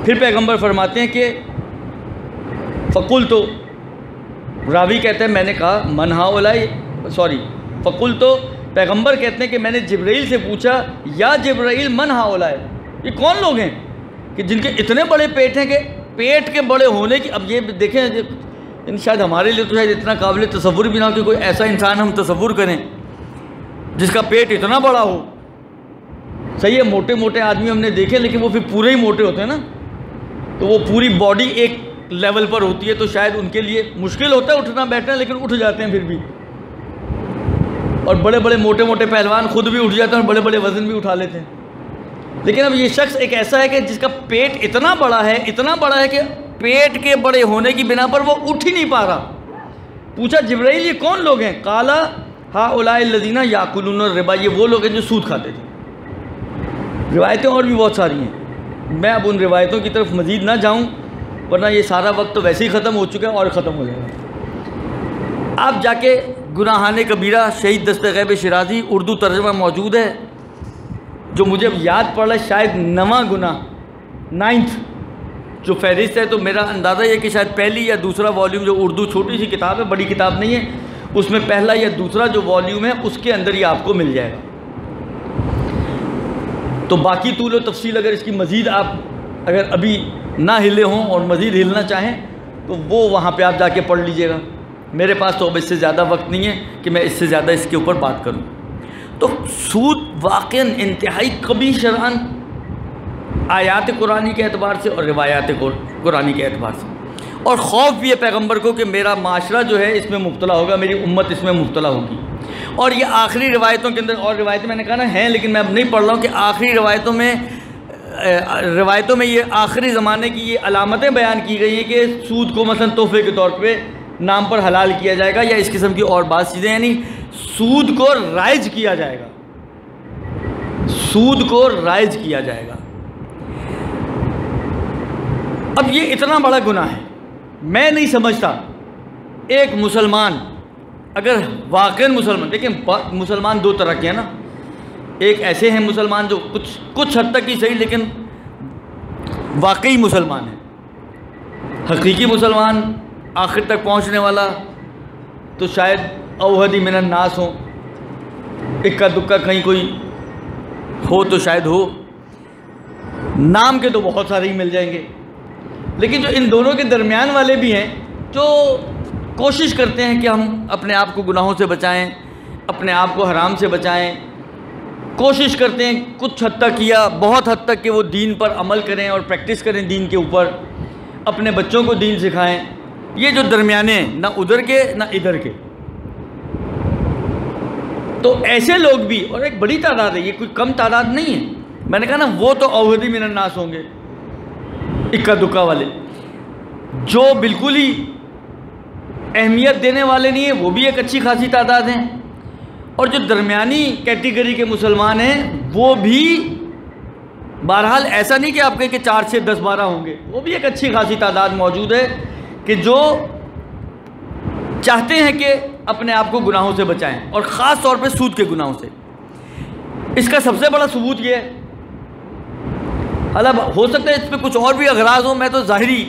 फिर पैगंबर फरमाते हैं कि फ़कुल तो रावी कहते हैं, मैंने कहा मन हाउलाई सॉरी फ़कुल तो पैगंबर कहते हैं कि मैंने जबराइल से पूछा, या जबराइल मन हाउलाई ये कौन लोग हैं? कि जिनके इतने बड़े पेट हैं कि पेट के बड़े होने की, अब ये देखें इन शायद हमारे लिए तो शायद इतना काबिल तस्वुर भी ना हो कि कोई ऐसा इंसान हम तस्वुर करें, जिसका पेट इतना बड़ा हो। सही है मोटे मोटे आदमी हमने देखे, लेकिन वो फिर पूरे ही मोटे होते हैं ना। तो वो पूरी बॉडी एक लेवल पर होती है तो शायद उनके लिए मुश्किल होता है उठना, बैठना, लेकिन उठ जाते हैं फिर भी। और बड़े बड़े मोटे मोटे पहलवान खुद भी उठ जाते हैं और बड़े बड़े वज़न भी उठा लेते हैं। लेकिन अब ये शख्स एक ऐसा है कि जिसका पेट इतना बड़ा है, इतना बड़ा है कि पेट के बड़े होने की बिना पर वो उठ ही नहीं पा रहा। पूछा, जबराइल, ये कौन लोग हैं? काला हा उलाय लदीना याकुलून रिबा ये वो लोग हैं जो सूद खाते थे। रिवायतें और भी बहुत सारी हैं। मैं अब उन रिवायतों की तरफ़ मज़ीद ना जाऊँ। वरना ये सारा वक्त तो वैसे ही ख़त्म हो चुका है और ख़त्म हो जाएगा। आप जाके गुनाहान कबीरा, शहीद दस्तगैब शराजी, उर्दू तर्जमा मौजूद है, जो मुझे अब याद पड़ रहा है, शायद नवा गुना नाइन्थ जो फहरिस्त है तो मेरा अंदाज़ा ये कि शायद पहली या दूसरा वॉल्यूम जो उर्दू छोटी सी किताब है, बड़ी किताब नहीं है, उसमें पहला या दूसरा जो वॉल्यूम है, उसके अंदर ही आपको मिल जाएगा। तो बाकी तूल तफसील अगर इसकी मज़ीद आप अगर अभी ना हिले हों और मज़ीद हिलना चाहें तो वो वहाँ पे आप जाके पढ़ लीजिएगा। मेरे पास तो अब इससे ज़्यादा वक्त नहीं है कि मैं इससे ज़्यादा इसके ऊपर बात करूँ। तो सूद वाक़ इंतहाई कभी शरान आयात कुरानी के अतबार से और रिवायात कुरानी के अतबार से। और खौफ भी है पैगंबर को कि मेरा माशरा जो है इसमें मुबतला होगा, मेरी उम्मत इसमें मुबतला होगी। और ये आखिरी रिवायतों के अंदर और रिवायतें मैंने कहा ना, हैं, लेकिन मैं अब नहीं पढ़ रहा हूँ कि आखिरी रिवायतों में रिवायतों में ये आखिरी ज़माने की ये अलामतें बयान की गई हैं कि सूद को मसलन तोहफे के तौर पे नाम पर हलाल किया जाएगा या इस किस्म की और बात चीज़ें, यानी सूद को राइज किया जाएगा। सूद को राइज किया जाएगा। अब ये इतना बड़ा गुना है। मैं नहीं समझता एक मुसलमान, अगर वाक़ मुसलमान, देखिए मुसलमान दो तरह के हैं ना। एक ऐसे हैं मुसलमान जो कुछ कुछ हद तक ही सही, लेकिन वाकई मुसलमान है। हकीकी मुसलमान आखिर तक पहुँचने वाला तो शायद अवहदी मिनन नास हो, इक्का दुक्का कहीं कोई हो तो शायद हो। नाम के तो बहुत सारे ही मिल जाएँगे। लेकिन जो इन दोनों के दरमियान वाले भी हैं, जो कोशिश करते हैं कि हम अपने आप को गुनाहों से बचाएँ, अपने आप को हराम से बचाएँ कोशिश करते हैं कुछ हद तक या बहुत हद तक कि वो दीन पर अमल करें और प्रैक्टिस करें दीन के ऊपर, अपने बच्चों को दीन सिखाएँ। ये जो दरमियाने, ना उधर के, ना इधर के। तो ऐसे लोग भी, और एक बड़ी तादाद है, ये कोई कम तादाद नहीं है। मैंने कहा ना, वो तो अवधि नाश होंगे इक्का दुक्का वाले। जो बिल्कुल ही अहमियत देने वाले नहीं है, वो भी एक अच्छी खासी तादाद हैं। और जो दरमियानी कैटेगरी के मुसलमान हैं, वो भी, बहरहाल ऐसा नहीं कि आपके कि चार से दस बारह होंगे। वो भी एक अच्छी खासी तादाद मौजूद है कि जो चाहते हैं कि अपने आप को गुनाहों से बचाएँ, और ख़ास तौर पे सूद के गुनाहों से। इसका सबसे बड़ा सबूत ये है। हालाँकि हो सकता है इस पर कुछ और भी अगराज हो, मैं तो ज़ाहरी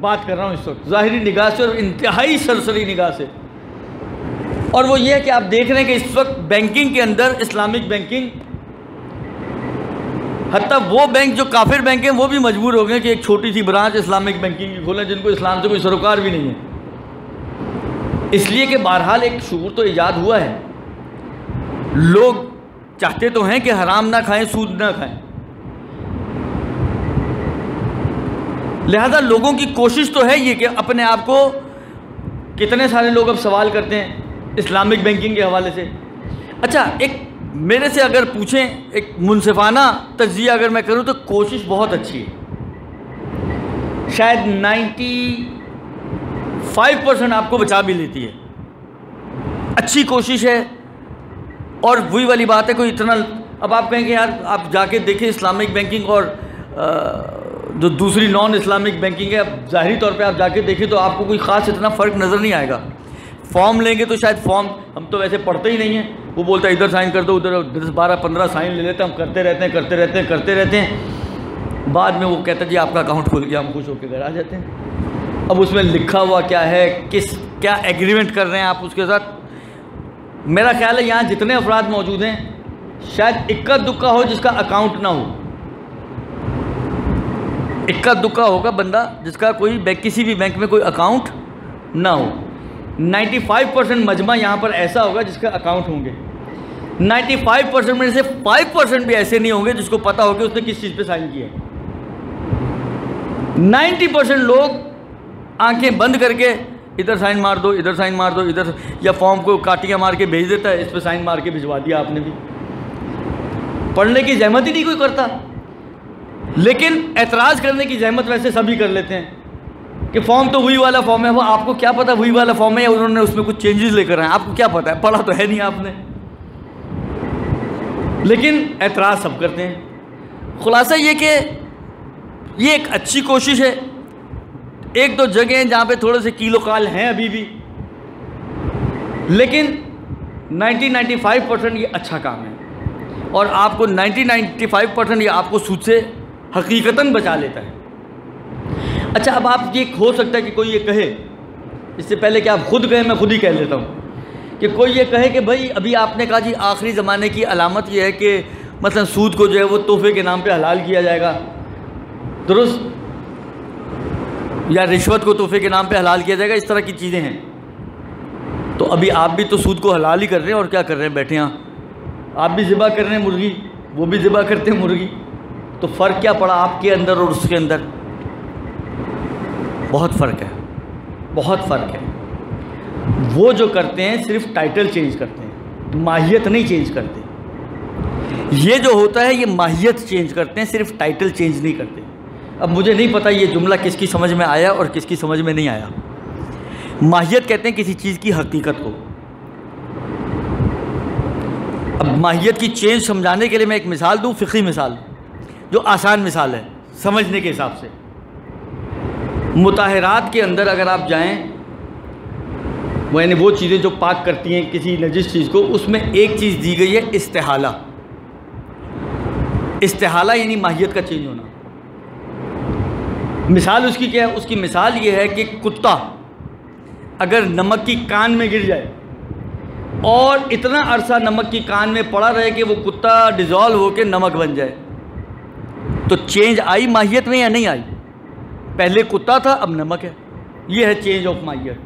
बात कर रहा हूँ इस वक्त। ज़ाहरी निगाह से और इंतहाई सरसरी निगाह से। और वो ये है कि आप देख रहे हैं कि इस वक्त बैंकिंग के अंदर इस्लामिक बैंकिंग हती वो बैंक जो काफिर बैंक हैं, वो भी मजबूर हो गए कि एक छोटी सी ब्रांच इस्लामिक बैंकिंग की खोलें, जिनको इस्लाम से कोई सरोकार भी नहीं है। इसलिए कि बहरहाल एक शूर तो ईजाद हुआ है। लोग चाहते तो हैं कि हराम ना खाएँ, सूद ना खाएँ। लिहाजा लोगों की कोशिश तो है ये कि अपने आप को कितने सारे लोग अब सवाल करते हैं इस्लामिक बैंकिंग के हवाले से। अच्छा एक मेरे से अगर पूछें, एक मुनसिफाना तजिया अगर मैं करूँ तो कोशिश बहुत अच्छी है। शायद 95 परसेंट आपको बचा भी लेती है। अच्छी कोशिश है, और वही वाली बात है, कोई इतना, अब आप कहेंगे, यार, आप जाके देखें इस्लामिक बैंकिंग और जो दूसरी नॉन इस्लामिक बैंकिंग है ज़ाहरी तौर पे आप जाके देखें तो आपको कोई ख़ास इतना फ़र्क नज़र नहीं आएगा। फॉर्म लेंगे तो शायद फॉर्म हम तो वैसे पढ़ते ही नहीं हैं। वो बोलता है, इधर साइन कर दो, उधर दस बारह पंद्रह साइन ले लेते हैं, हम करते रहते हैं, करते रहते हैं, करते रहते हैं। बाद में वो कहता जी, आपका अकाउंट खोल गया, हम खुश होकर घर आ जाते हैं। अब उसमें लिखा हुआ क्या है, किस, क्या एग्रीमेंट कर रहे हैं आप उसके साथ? मेरा ख्याल है, यहाँ जितने अफराद मौजूद हैं, शायद इक्का दुक्का हो जिसका अकाउंट ना हो। इक्का दुक्का होगा बंदा जिसका कोई बैंक किसी भी बैंक में कोई अकाउंट ना हो। 95 परसेंट मजमा यहाँ पर ऐसा होगा जिसका अकाउंट होंगे। 95 परसेंट में से 5 परसेंट भी ऐसे नहीं होंगे जिसको पता हो कि उसने किस चीज़ पे साइन किया 90 परसेंट लोग आँखें बंद करके इधर साइन मार दो, इधर साइन मार दो, इधर या फॉर्म को काटियाँ मार के भेज देता है, इस पर साइन मार के भिजवा दिया आपने भी। पढ़ने की जहमत ही नहीं कोई करता। लेकिन एतराज़ करने की जहमत वैसे सभी कर लेते हैं। कि फॉर्म तो वही वाला फॉर्म है, वो आपको क्या पता वही वाला फॉर्म है या उन्होंने उसमें कुछ चेंजेस लेकर आए आपको क्या पता है? पढ़ा तो है नहीं आपने। लेकिन एतराज़ सब करते हैं। खुलासा ये कि ये एक अच्छी कोशिश है। एक दो जगह हैं जहाँ पे थोड़े से कीलो काल हैं अभी भी। लेकिन 90-95 परसेंट ये अच्छा काम है। और आपको 90-95 परसेंट ये आपको सूद से हकीकतन बचा लेता है। अच्छा अब आप ये हो सकता है कि कोई ये कहे। इससे पहले कि आप खुद कहें, मैं खुद ही कह लेता हूँ कि कोई ये कहे कि भाई, अभी आपने कहा जी, आखिरी ज़माने की अलामत ये है कि मतलब सूद को जो है वो तोहफे के नाम पे हलाल किया जाएगा। दुरुस्त। या रिश्वत को तोहफे के नाम पे हलाल किया जाएगा, इस तरह की चीज़ें हैं। तो अभी आप भी तो सूद को हलाल ही कर रहे हैं, और क्या कर रहे हैं? बैठे यहाँ आप भी ज़िबा कर रहे हैं मुर्गी, वो भी ज़िबा करते हैं मुर्गी। तो फ़र्क क्या पड़ा आपके अंदर और उसके अंदर? बहुत फ़र्क है, बहुत फ़र्क है। वो जो करते हैं, सिर्फ़ टाइटल चेंज करते हैं, माहियत नहीं चेंज करते। ये जो होता है, ये माहियत चेंज करते हैं, सिर्फ़ टाइटल चेंज नहीं करते। अब मुझे नहीं पता ये जुमला किसकी समझ में आया और किसकी समझ में नहीं आया। माहियत कहते हैं किसी चीज़ की हकीकत को। अब माहियत की चेंज समझाने के लिए मैं एक मिसाल दूँ, फ़िक्री मिसाल, जो आसान मिसाल है, समझने के हिसाब से। मुताहरात के अंदर अगर आप जाएँ यानी वो चीज़ें जो पाक करती हैं किसी नजिस चीज़ को, उसमें एक चीज़ दी गई है, इस्तेहाला। इस्तेहाला यानी माहियत का चेंज होना। मिसाल उसकी क्या है? उसकी मिसाल ये है कि कुत्ता अगर नमक की कान में गिर जाए और इतना अरसा नमक की कान में पड़ा रहे कि वो कुत्ता डिज़ोल्व होकर नमक बन जाए तो चेंज आई माहियत में या नहीं आई? पहले कुत्ता था, अब नमक है। ये है चेंज ऑफ़ माहियत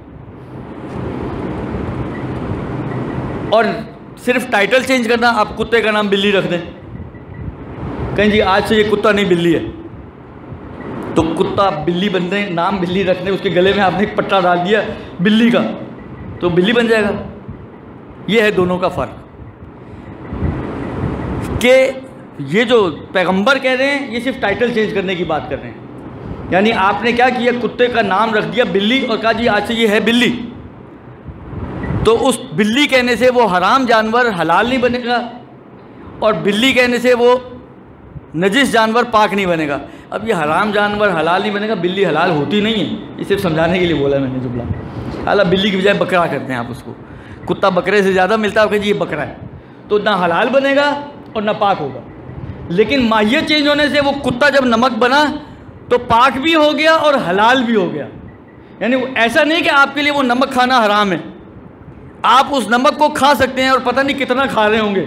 और सिर्फ़ टाइटल चेंज करना, आप कुत्ते का नाम बिल्ली रख दें। कहें जी, आज से ये कुत्ता नहीं, बिल्ली है। तो कुत्ता बिल्ली बन रहे, नाम बिल्ली रखने, उसके गले में आपने एक पट्टा डाल दिया, बिल्ली का। तो बिल्ली बन जाएगा। ये है दोनों का फ़र्क। कि ये जो पैगंबर कह रहे हैं, ये सिर्फ़ टाइटल चेंज करने की बात कर रहे हैं। यानी आपने क्या किया? कुत्ते का नाम रख दिया बिल्ली और कहा जी, आज से ये है बिल्ली। तो उस बिल्ली कहने से वो हराम जानवर, हलाल नहीं बनेगा। और बिल्ली कहने से वो नजिस जानवर, पाक नहीं बनेगा। अब ये हराम जानवर, हलाल नहीं बनेगा, बिल्ली हलाल होती नहीं है। ये सिर्फ़ समझाने के लिए बोला मैंने जुबला हालाँकि बिल्ली की बजाय बकरा करते हैं आप उसको। कुत्ता बकरे से ज़्यादा मिलता है जी ये बकरा है। तो ना हलाल बनेगा और ना पाक होगा। लेकिन माहियत चेंज होने से वो कुत्ता जब नमक बना तो पाक भी हो गया और हलाल भी हो गया। यानी ऐसा नहीं कि आपके लिए वो नमक खाना हराम है। आप उस नमक को खा सकते हैं और पता नहीं कितना खा रहे होंगे।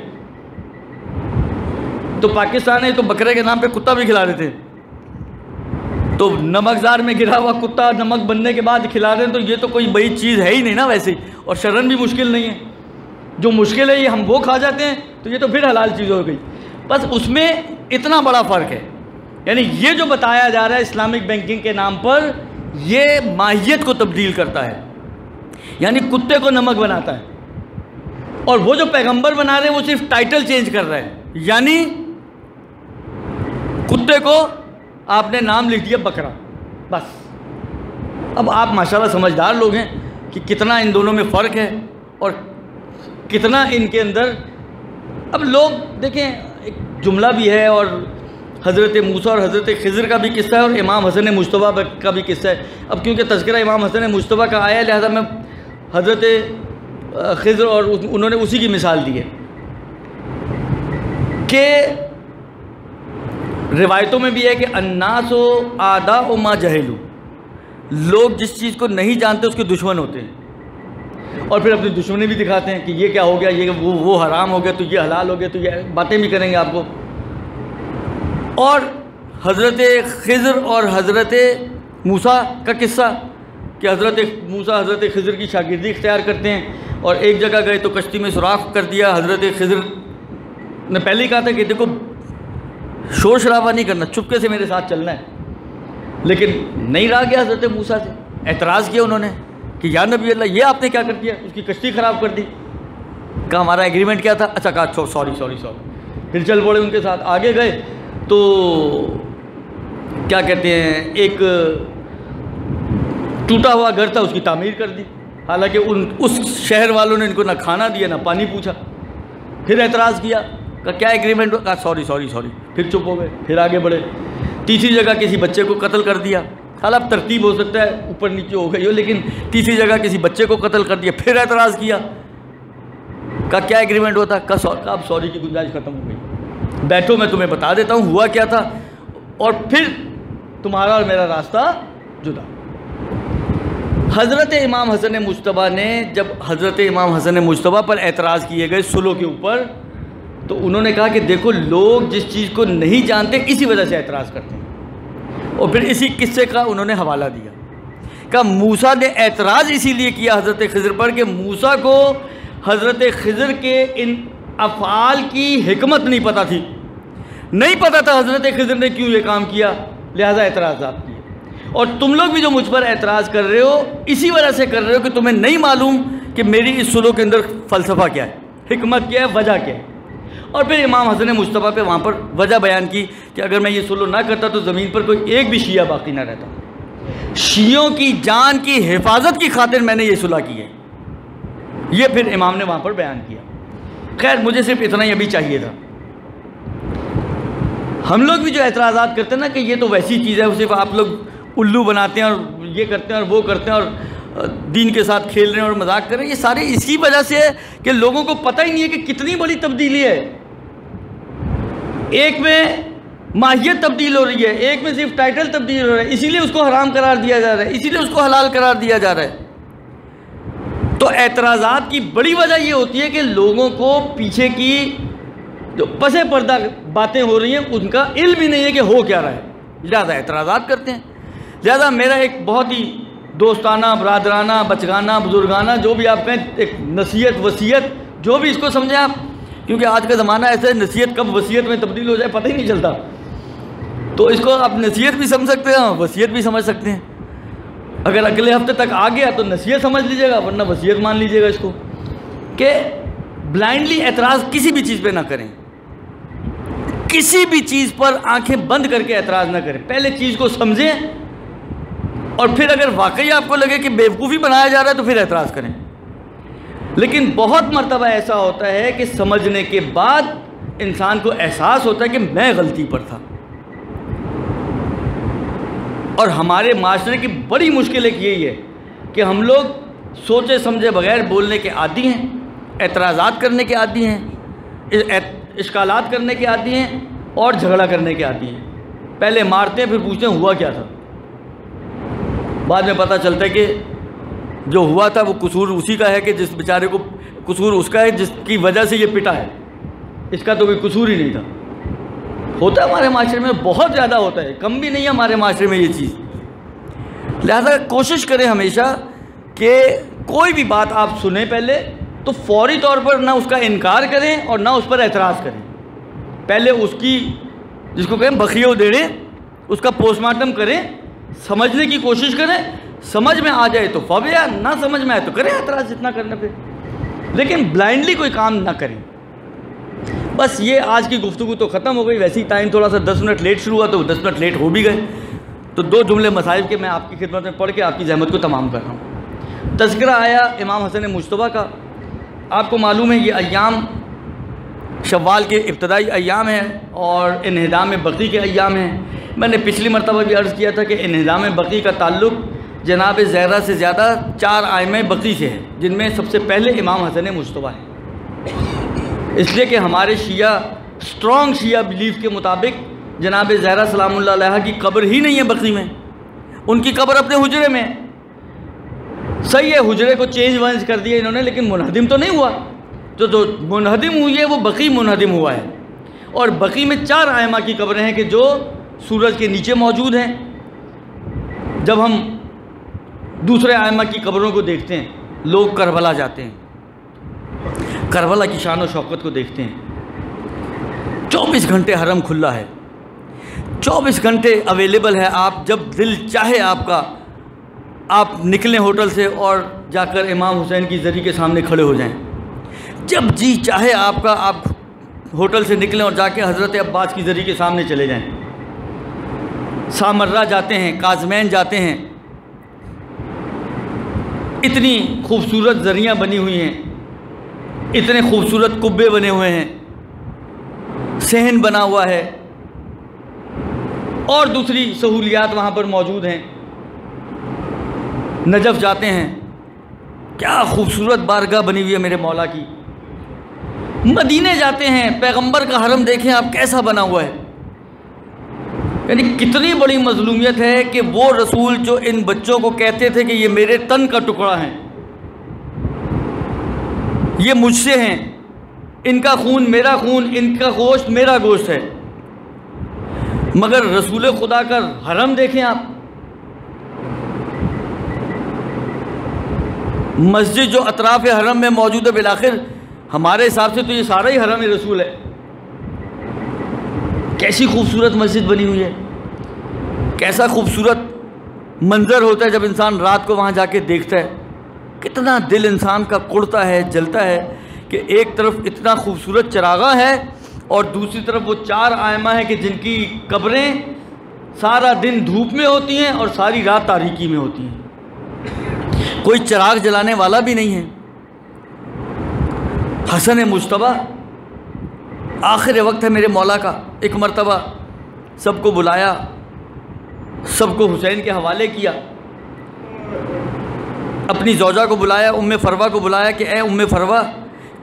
तो पाकिस्तान है तो बकरे के नाम पे कुत्ता भी खिला देते हैं। तो नमकजार में गिरा हुआ कुत्ता नमक बनने के बाद खिला रहे हैं तो ये तो कोई बड़ी चीज़ है ही नहीं ना वैसे। और शरण भी मुश्किल नहीं है। जो मुश्किल है ये हम वो खा जाते हैं तो ये तो फिर हलाल चीज़ हो गई। बस उसमें इतना बड़ा फ़र्क है। यानी ये जो बताया जा रहा है इस्लामिक बैंकिंग के नाम पर, ये माहियत को तब्दील करता है। यानी कुत्ते को नमक बनाता है। और वो जो पैगंबर बना रहे हैं, वो सिर्फ़ टाइटल चेंज कर रहे हैं। यानी कुत्ते को आपने नाम लिख दिया बकरा। बस। अब आप माशाल्लाह समझदार लोग हैं कि कितना इन दोनों में फ़र्क है और कितना इनके अंदर। अब लोग, देखें, एक जुमला भी है और हज़रत मूसा और हज़रत खज़र का भी किस्सा है और इमाम हसन मुशतबा का भी किस्सा है। अब क्योंकि तस्करा इमाम हसन मुशतबा का आया लिहाजा मैं हज़रत खज़र और उन्होंने उसी की मिसाल दी है कि रिवायतों में भी है कि अन्नास आदा व माँ जहलू। लोग जिस चीज़ को नहीं जानते, उसके दुश्मन होते हैं। और फिर अपनी दुश्मनी भी दिखाते हैं कि ये क्या हो गया, ये वो वो हराम हो गया तो ये हलाल हो गया तो ये बातें भी करेंगे आपको। और हज़रत खज़र और हज़रत मूसा का किस्सा कि हज़रत मूसा, हज़रत खज़र की शागिर्दी इख्तियार करते हैं और एक जगह गए तो कश्ती में सुराख कर दिया। हज़रत खज़र ने पहले ही कहा था कि देखो, शोर शराबा नहीं करना, चुपके से मेरे साथ चलना है। लेकिन नहीं रहा गया हज़रत मूसा से। एतराज़ किया उन्होंने कि या नबी अल्लाह, ये आपने क्या कर दिया? उसकी कश्ती ख़राब कर दी। कहा, हमारा एग्रीमेंट क्या था? अच्छा कहा सॉरी सॉरी सॉरी फिर चल पड़े उनके साथ। आगे गए तो क्या कहते हैं, एक टूटा हुआ घर था, उसकी तामीर कर दी। हालाँकि उन, उस शहर वालों ने इनको ना खाना दिया, ना पानी पूछा। फिर एतराज़ किया का क्या एग्रीमेंट कहा सॉरी सॉरी सॉरी फिर चुप हो गए, फिर आगे बढ़े। तीसरी जगह किसी बच्चे को कत्ल कर दिया। हालाँकि तरतीब हो सकता है, ऊपर नीचे हो गई हो, लेकिन तीसरी जगह किसी बच्चे को कत्ल कर दिया। फिर एतराज़ किया। का क्या एग्रीमेंट होता? का अब सॉरी की गुंजाइश ख़त्म हो गई। बैठो, मैं तुम्हें बता देता हूँ, हुआ क्या था? और फिर तुम्हारा और मेरा रास्ता जुदा। हज़रत इमाम हसन मुशतबा ने, जब हज़रत इमाम हसन मुशतबा पर एतराज़ किए गए सुलो के ऊपर तो उन्होंने कहा कि देखो, लोग जिस चीज़ को नहीं जानते, इसी वजह से एतराज़ करते हैं। और फिर इसी किस्से का उन्होंने हवाला दिया। कहा, मूसा ने एतराज़ इसीलिए किया हज़रत खज़र पर कि मूसा को हज़रत खज़र के इन अफ़ाल की हमत नहीं पता थी। नहीं पता था हज़रत खज़र ने क्यों ये काम किया? लिहाजा एतराज़ात किए। और तुम लोग भी जो मुझ पर एतराज़ कर रहे हो, इसी वजह से कर रहे हो कि तुम्हें नहीं मालूम कि मेरी इस सुलो के अंदर फ़लसफ़ा क्या है हमत क्या है, वजह क्या है। और फिर इमाम हसन मुशतबा पे वहाँ पर वजह बयान की कि अगर मैं ये सुलो ना करता तो ज़मीन पर कोई एक भी शिया बाकी ना रहता। शियों की जान की हिफाजत की खातिर मैंने ये सुलह की है। ये फिर इमाम ने वहाँ पर बयान किया। खैर, मुझे सिर्फ़ इतना ही अभी चाहिए था। हम लोग भी जो एतराज़ा करते हैं ना कि ये तो वैसी चीज़ है सिर्फ़ आप लोग उल्लू बनाते हैं और ये करते हैं और वो करते हैं और दीन के साथ खेल रहे हैं और मज़ाक कर रहे हैं। ये सारे इसी वजह से है कि लोगों को पता ही नहीं है कि कितनी बड़ी तब्दीली है। एक में माहियत तब्दील हो रही है, एक में सिर्फ़ टाइटल तब्दील हो रहा है, इसीलिए उसको हराम करार दिया जा रहा है, इसीलिए उसको हलाल करार दिया जा रहा है। तो एतराज़ात की बड़ी वजह ये होती है कि लोगों को पीछे की जो पसे पर्दा बातें हो रही हैं, उनका इल्म भी नहीं है कि हो क्या रहा है। ज़्यादा एतराज़ात करते हैं। ज़्यादा मेरा एक बहुत ही दोस्ताना, बरदराना, बचगाना, बुजुर्गाना, जो भी आप कहें, एक नसीहत, वसीयत, जो भी इसको समझें आप, क्योंकि आज का ज़माना ऐसा है, नसीहत कब वसीयत में तब्दील हो जाए, पता ही नहीं चलता। तो इसको आप नसीहत भी समझ सकते हैं वसीयत भी समझ सकते हैं। अगर अगले हफ़्ते तक आ गया तो नसीहत समझ लीजिएगा, वरना वसीयत मान लीजिएगा इसको कि ब्लाइंडली एतराज़ किसी भी चीज़ पे ना करें। किसी भी चीज़ पर आँखें बंद करके एतराज़ ना करें। पहले चीज़ को समझें और फिर अगर वाकई आपको लगे कि बेवकूफ़ी बनाया जा रहा है तो फिर एतराज़ करें। लेकिन बहुत मरतबा ऐसा होता है कि समझने के बाद इंसान को एहसास होता है कि मैं गलती पर था। और हमारे माशरे की बड़ी मुश्किल एक यही है कि हम लोग सोचे समझे बगैर बोलने के आदि हैं, एतराज़ात करने के आदि हैं इश्कालात करने के आदि हैं और झगड़ा करने के आदि हैं। पहले मारते हैं, फिर पूछते हैं, हुआ क्या था? बाद में पता चलता है कि जो हुआ था, वो कसूर उसी का है कि जिस बेचारे को, कसूर उसका है, जिसकी वजह से ये पिटा है। इसका तो कोई कसूर ही नहीं था। होता है हमारे माशरे में, बहुत ज़्यादा होता है। कम भी नहीं है हमारे माशरे में ये चीज़। लिहाजा कोशिश करें हमेशा कि कोई भी बात आप सुने पहले तो फौरी तौर पर ना उसका इनकार करें और ना उस पर एतराज़ करें। पहले उसकी, जिसको कहें, बखियो देड़े उसका पोस्टमार्टम करें, समझने की कोशिश करें। समझ में आ जाए तो फब या ना समझ में आए तो करें एतराज़ जितना करने पे लेकिन ब्लाइंडली कोई काम ना करें। बस ये आज की गुफ्तु तो ख़त्म हो गई, वैसे ही टाइम थोड़ा सा दस मिनट लेट शुरू हुआ तो दस मिनट लेट हो भी गए। तो दो जुमले मसाइब के मैं आपकी खिदमत में पढ़ के आपकी जहमत को तमाम कर रहा हूँ। तस्करा आया इमाम हसन मुशतबा का। आपको मालूम है ये अयाम शवाल के इब्तदाई अयाम हैं और इन्हदाम बकी के अयाम हैं। मैंने पिछली मरतबा भी अर्ज़ किया था कि इन्हदाम बकी का ताल्लुक़ जनाब ज़हरा से ज़्यादा चार आयम बकी से है, जिनमें सबसे पहले इमाम हसन मुशतबा है। इसलिए कि हमारे शिया स्ट्रॉन्ग शिया बिलीफ के मुताबिक जनाब ज़हरा सलाम की कब्र ही नहीं है बकरी में। उनकी कब्र अपने हुजरे में सही है, हुजरे को चेंज वेंज कर दिया इन्होंने, लेकिन मुनहदिम तो नहीं हुआ। जो जो मुनहदिम हुई है, वो बकी मुनहदिम हुआ है। और बकी में चार आयमा की कब्रें हैं कि जो सूरज के नीचे मौजूद हैं। जब हम दूसरे आयमा की कब्रों को देखते हैं, लोग करबला जाते हैं। करबला की शान और शौकत को देखते हैं। चौबीस घंटे हरम खुला है। चौबीस घंटे अवेलेबल है। आप जब दिल चाहे आपका, आप निकलें होटल से और जाकर इमाम हुसैन की जरी के सामने खड़े हो जाएँ। जब जी चाहे आपका, आप होटल से निकलें और जाके हज़रत अब्बास की जरी के सामने चले जाएँ। सामर्रा जाते हैं, काजमैन जाते हैं। इतनी खूबसूरत जरियाँ बनी हुई हैं। इतने खूबसूरत कुब्बे बने हुए हैं। सहन बना हुआ है। और दूसरी सहूलियात वहाँ पर मौजूद हैं। नजफ़ जाते हैं। क्या खूबसूरत बारगाह बनी हुई है मेरे मौला की। मदीने जाते हैं। पैगंबर का हरम देखें आप कैसा बना हुआ है। यानी कितनी बड़ी मजलूमियत है कि वो रसूल जो इन बच्चों को कहते थे कि ये मेरे तन का टुकड़ा है। ये मुझसे हैं। इनका खून मेरा खून, इनका गोश्त मेरा गोश्त है। मगर रसूल खुदा का हरम देखें आप। मस्जिद जो अतराफ़ हरम में मौजूद है, बिलाखिर, हमारे हिसाब से तो ये सारा ही हरम रसूल है। कैसी खूबसूरत मस्जिद बनी हुई है। कैसा खूबसूरत मंज़र होता है जब इंसान रात को वहाँ जाके देखता है। कितना दिल इंसान का कुड़ता है, जलता है कि एक तरफ़ इतना खूबसूरत चरागा है और दूसरी तरफ़ वो चार आयमा है कि जिनकी कब्रें सारा दिन धूप में होती हैं और सारी रात तारीकी में होती हैं। कोई चराग जलाने वाला भी नहीं है। हसन मुशतबा, आखिर वक्त है मेरे मौला का। एक मरतबा, सबको बुलाया, सबको हुसैन के हवाले किया। अपनी जौजा को बुलाया, उम्म फरवा को बुलाया कि, ए उम्म फरवा,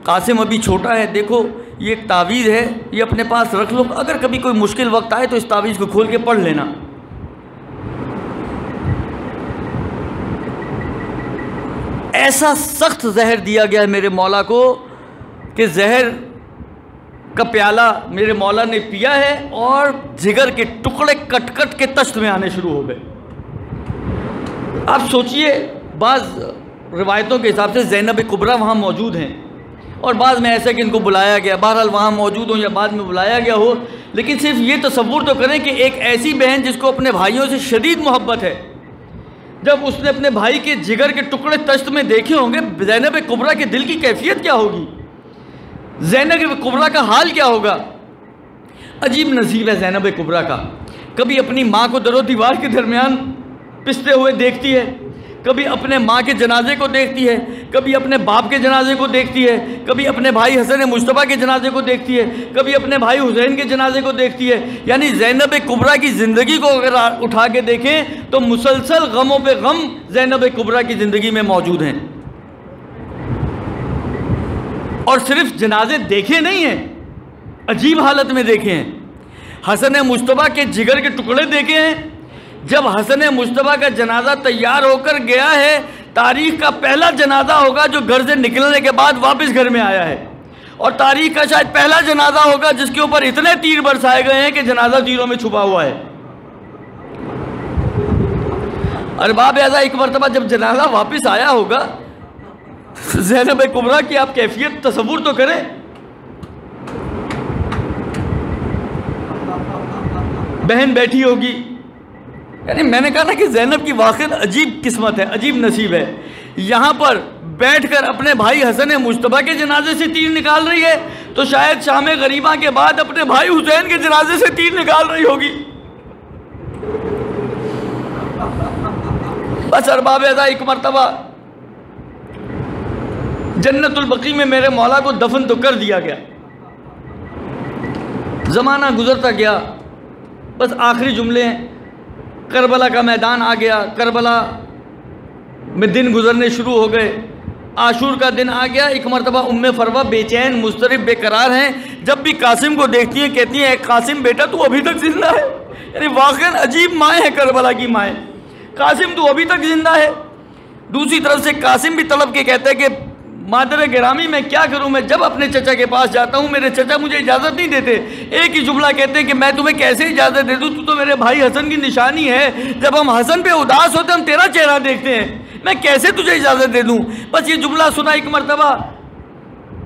कासिम अभी छोटा है, देखो, ये एक तावीज़ है, ये अपने पास रख लो, अगर कभी कोई मुश्किल वक्त आए तो इस तावीज़ को खोल के पढ़ लेना। ऐसा सख्त जहर दिया गया है मेरे मौला को कि जहर का प्याला मेरे मौला ने पिया है और जिगर के टुकड़े कट कट के तश्त में आने शुरू हो गए। आप सोचिए बाज़ रिवायतों के हिसाब से जैनब कुबरा वहाँ मौजूद हैं। और बाद में ऐसा कि इनको बुलाया गया, बहरहाल वहाँ मौजूद हो या बाद में बुलाया गया हो, लेकिन सिर्फ़ ये तस्वुर तो करें कि एक ऐसी बहन जिसको अपने भाइयों से शदीद मोहब्बत है। जब उसने अपने भाई के जिगर के टुकड़े तश्त में देखे होंगे, जैनब कुबरा के दिल की कैफियत क्या होगी? जैनब कुबरा का हाल क्या होगा? अजीब नसीब है जैनब कुबरा का। कभी अपनी माँ को दरो दीवार के दरमियान पिसते हुए देखती है। कभी अपने माँ के जनाजे को देखती है, कभी अपने बाप के जनाजे को देखती है, कभी अपने भाई हसन मुशतबा के जनाजे को देखती है, कभी अपने भाई हुसैन के जनाजे को देखती है। यानी जैनब कुबरा की ज़िंदगी को अगर उठा के देखें तो मुसलसल गमों पे गम जैनब कुबरा की ज़िंदगी में मौजूद हैं। और सिर्फ़ जनाजे देखे नहीं हैं, अजीब हालत में देखे हैं। हसन मुशतबा के जिगर के टुकड़े देखे हैं जब हसन मुशतबा का जनाजा तैयार होकर गया है, तारीख का पहला जनाजा होगा जो घर से निकलने के बाद वापस घर में आया है। और तारीख का शायद पहला जनाजा होगा जिसके ऊपर इतने तीर बरसाए गए हैं कि जनाजा तीरों में छुपा हुआ है। अरबाब ऐसा एक मरतबा जब जनाजा वापस आया होगा, जैनब कुमरा की आप कैफियत तस्वुर तो करें। बहन बैठी होगी यानी मैंने कहा ना कि जैनब की वाकई अजीब किस्मत है, अजीब नसीब है। यहाँ पर बैठकर अपने भाई हसन मुशतबा के जनाजे से तीर निकाल रही है तो शायद शाम गरीबा के बाद अपने भाई हुसैन के जनाजे से तीर निकाल रही होगी। बस अरबाब ऐसा एक मरतबा। जन्नतुलबकी में मेरे मौला को दफन तो कर दिया गया। ज़माना गुजरता गया, बस आखिरी जुमले हैं। करबला का मैदान आ गया। करबला में दिन गुजरने शुरू हो गए। आशूर का दिन आ गया। एक मरतबा उम्म फरवा बेचैन, मुस्तरब बेकरार हैं। जब भी कासिम को देखती हैं, कहती हैं कासिम बेटा, तू अभी तक ज़िंदा है? यानी वाकई अजीब माएँ हैं करबला की माएँ। कासिम, तू अभी तक ज़िंदा है? दूसरी तरफ़ से कासिम भी तलब के कहते हैं कि मादर ग्रामी, मैं क्या करूँ? मैं जब अपने चचा के पास जाता हूँ, मेरे चचा मुझे इजाज़त नहीं देते। एक ही जुमला कहते हैं कि मैं तुम्हें कैसे इजाज़त दे दूँ? तू तो मेरे भाई हसन की निशानी है। जब हम हसन पे उदास होते हम तेरा चेहरा देखते हैं। मैं कैसे तुझे इजाज़त दे दूँ? बस ये जुमला सुना एक मरतबा।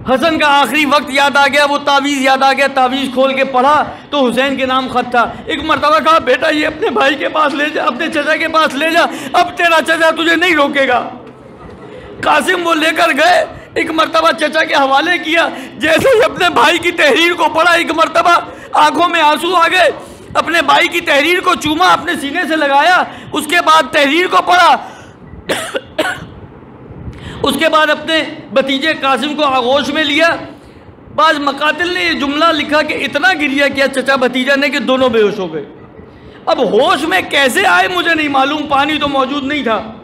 हसन का आखिरी वक्त याद आ गया, वो तावीज़ याद आ गया। तावीज़ खोल के पढ़ा तो हुसैन के नाम खत था। एक मरतबा कहा, बेटा, ये अपने भाई के पास ले जा, अपने चचा के पास ले जा। अब तेरा चचा तुझे नहीं रोकेगा। कासिम वो लेकर गए, एक मरतबा चचा के हवाले किया। जैसे ही अपने भाई की तहरीर को पढ़ा, एक मरतबा आँखों में आँसू आ गए। अपने भाई की तहरीर को चूमा, अपने सीने से लगाया। उसके बाद तहरीर को पढ़ा। उसके बाद अपने भतीजे कासिम को आगोश में लिया। बाज मकातिल ने ये जुमला लिखा कि इतना गिरिया किया चचा भतीजा ने कि दोनों बेहोश हो गए। अब होश में कैसे आए मुझे नहीं मालूम, पानी तो मौजूद नहीं था।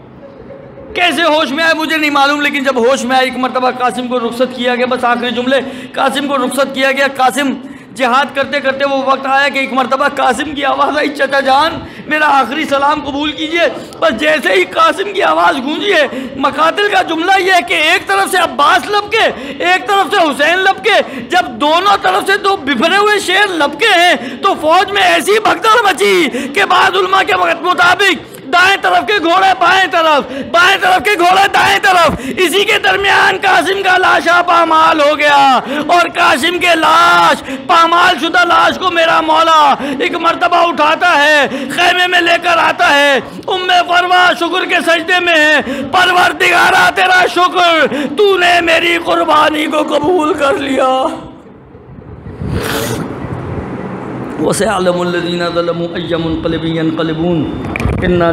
कैसे होश में आए मुझे नहीं मालूम, लेकिन जब होश में आए, एक मरतबा कासिम को रुख्सत किया गया, बस आखिरी जुमले, कासिम को रुख्सत किया गया, कासिम जिहाद करते करते वो वक्त आया कि एक मरतबा कासिम की आवाज़ आई चचा जान मेरा आखिरी सलाम कबूल कीजिए, बस जैसे ही कासिम की आवाज़ गूंजी है, मकातिल का जुमला ये है कि एक तरफ़ से अब्बास लपके, एक तरफ़ से हुसैन लपके, जब दोनों तरफ़ से दो बिफरे हुए शेर लपके हैं तो फौज में ऐसी भगदड़ मची कि बाद के मुताबिक दाएँ तरफ़ के घोड़े बाएँ तरफ़ बाएँ तरफ़ के घोड़े दाएँ तरफ़। इसी के दरमियान कासिम का लाशा पामाल हो गया। और कासिम के लाश पामाल शुदा लाश को मेरा मौला एक मरतबा उठाता है, खेमे में लेकर आता है। उम्मे परवा शुक्र के सजदे में है। परवर दिगारा तेरा शुक्र, तूने मेरी कुर्बानी को कबूल कर लिया। वसे आलमदीना कलबून इन्ना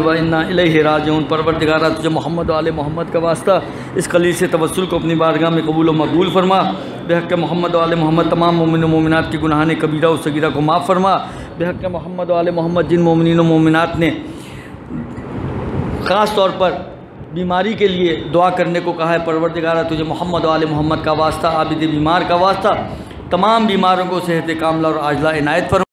व इन्ना राजून परवरदिगारा तुझे मोहम्मद वाले मोहम्मद का वास्ता इस कली से तवसल को अपनी बारगाह में कबूल मकबूल फरमा। बेहक मोहम्मद वाले मोहम्मद तमाम मोमिन मोमिनत की गुनहान कबीरा और सगीरा को माफ़ फरमा। बेहक मोहम्मद वाले मोहम्मद जिन मोमिन मोमिनत ने ख़ास तौर पर बीमारी के लिए दुआ करने को कहा है परवरदिगारा तुझे मोहम्मद वाले मोहम्मद का वास्ता, आबिद बीमार का वास्ता। तमाम बीमारों को सेहत कामला और आजला इनायत फरमा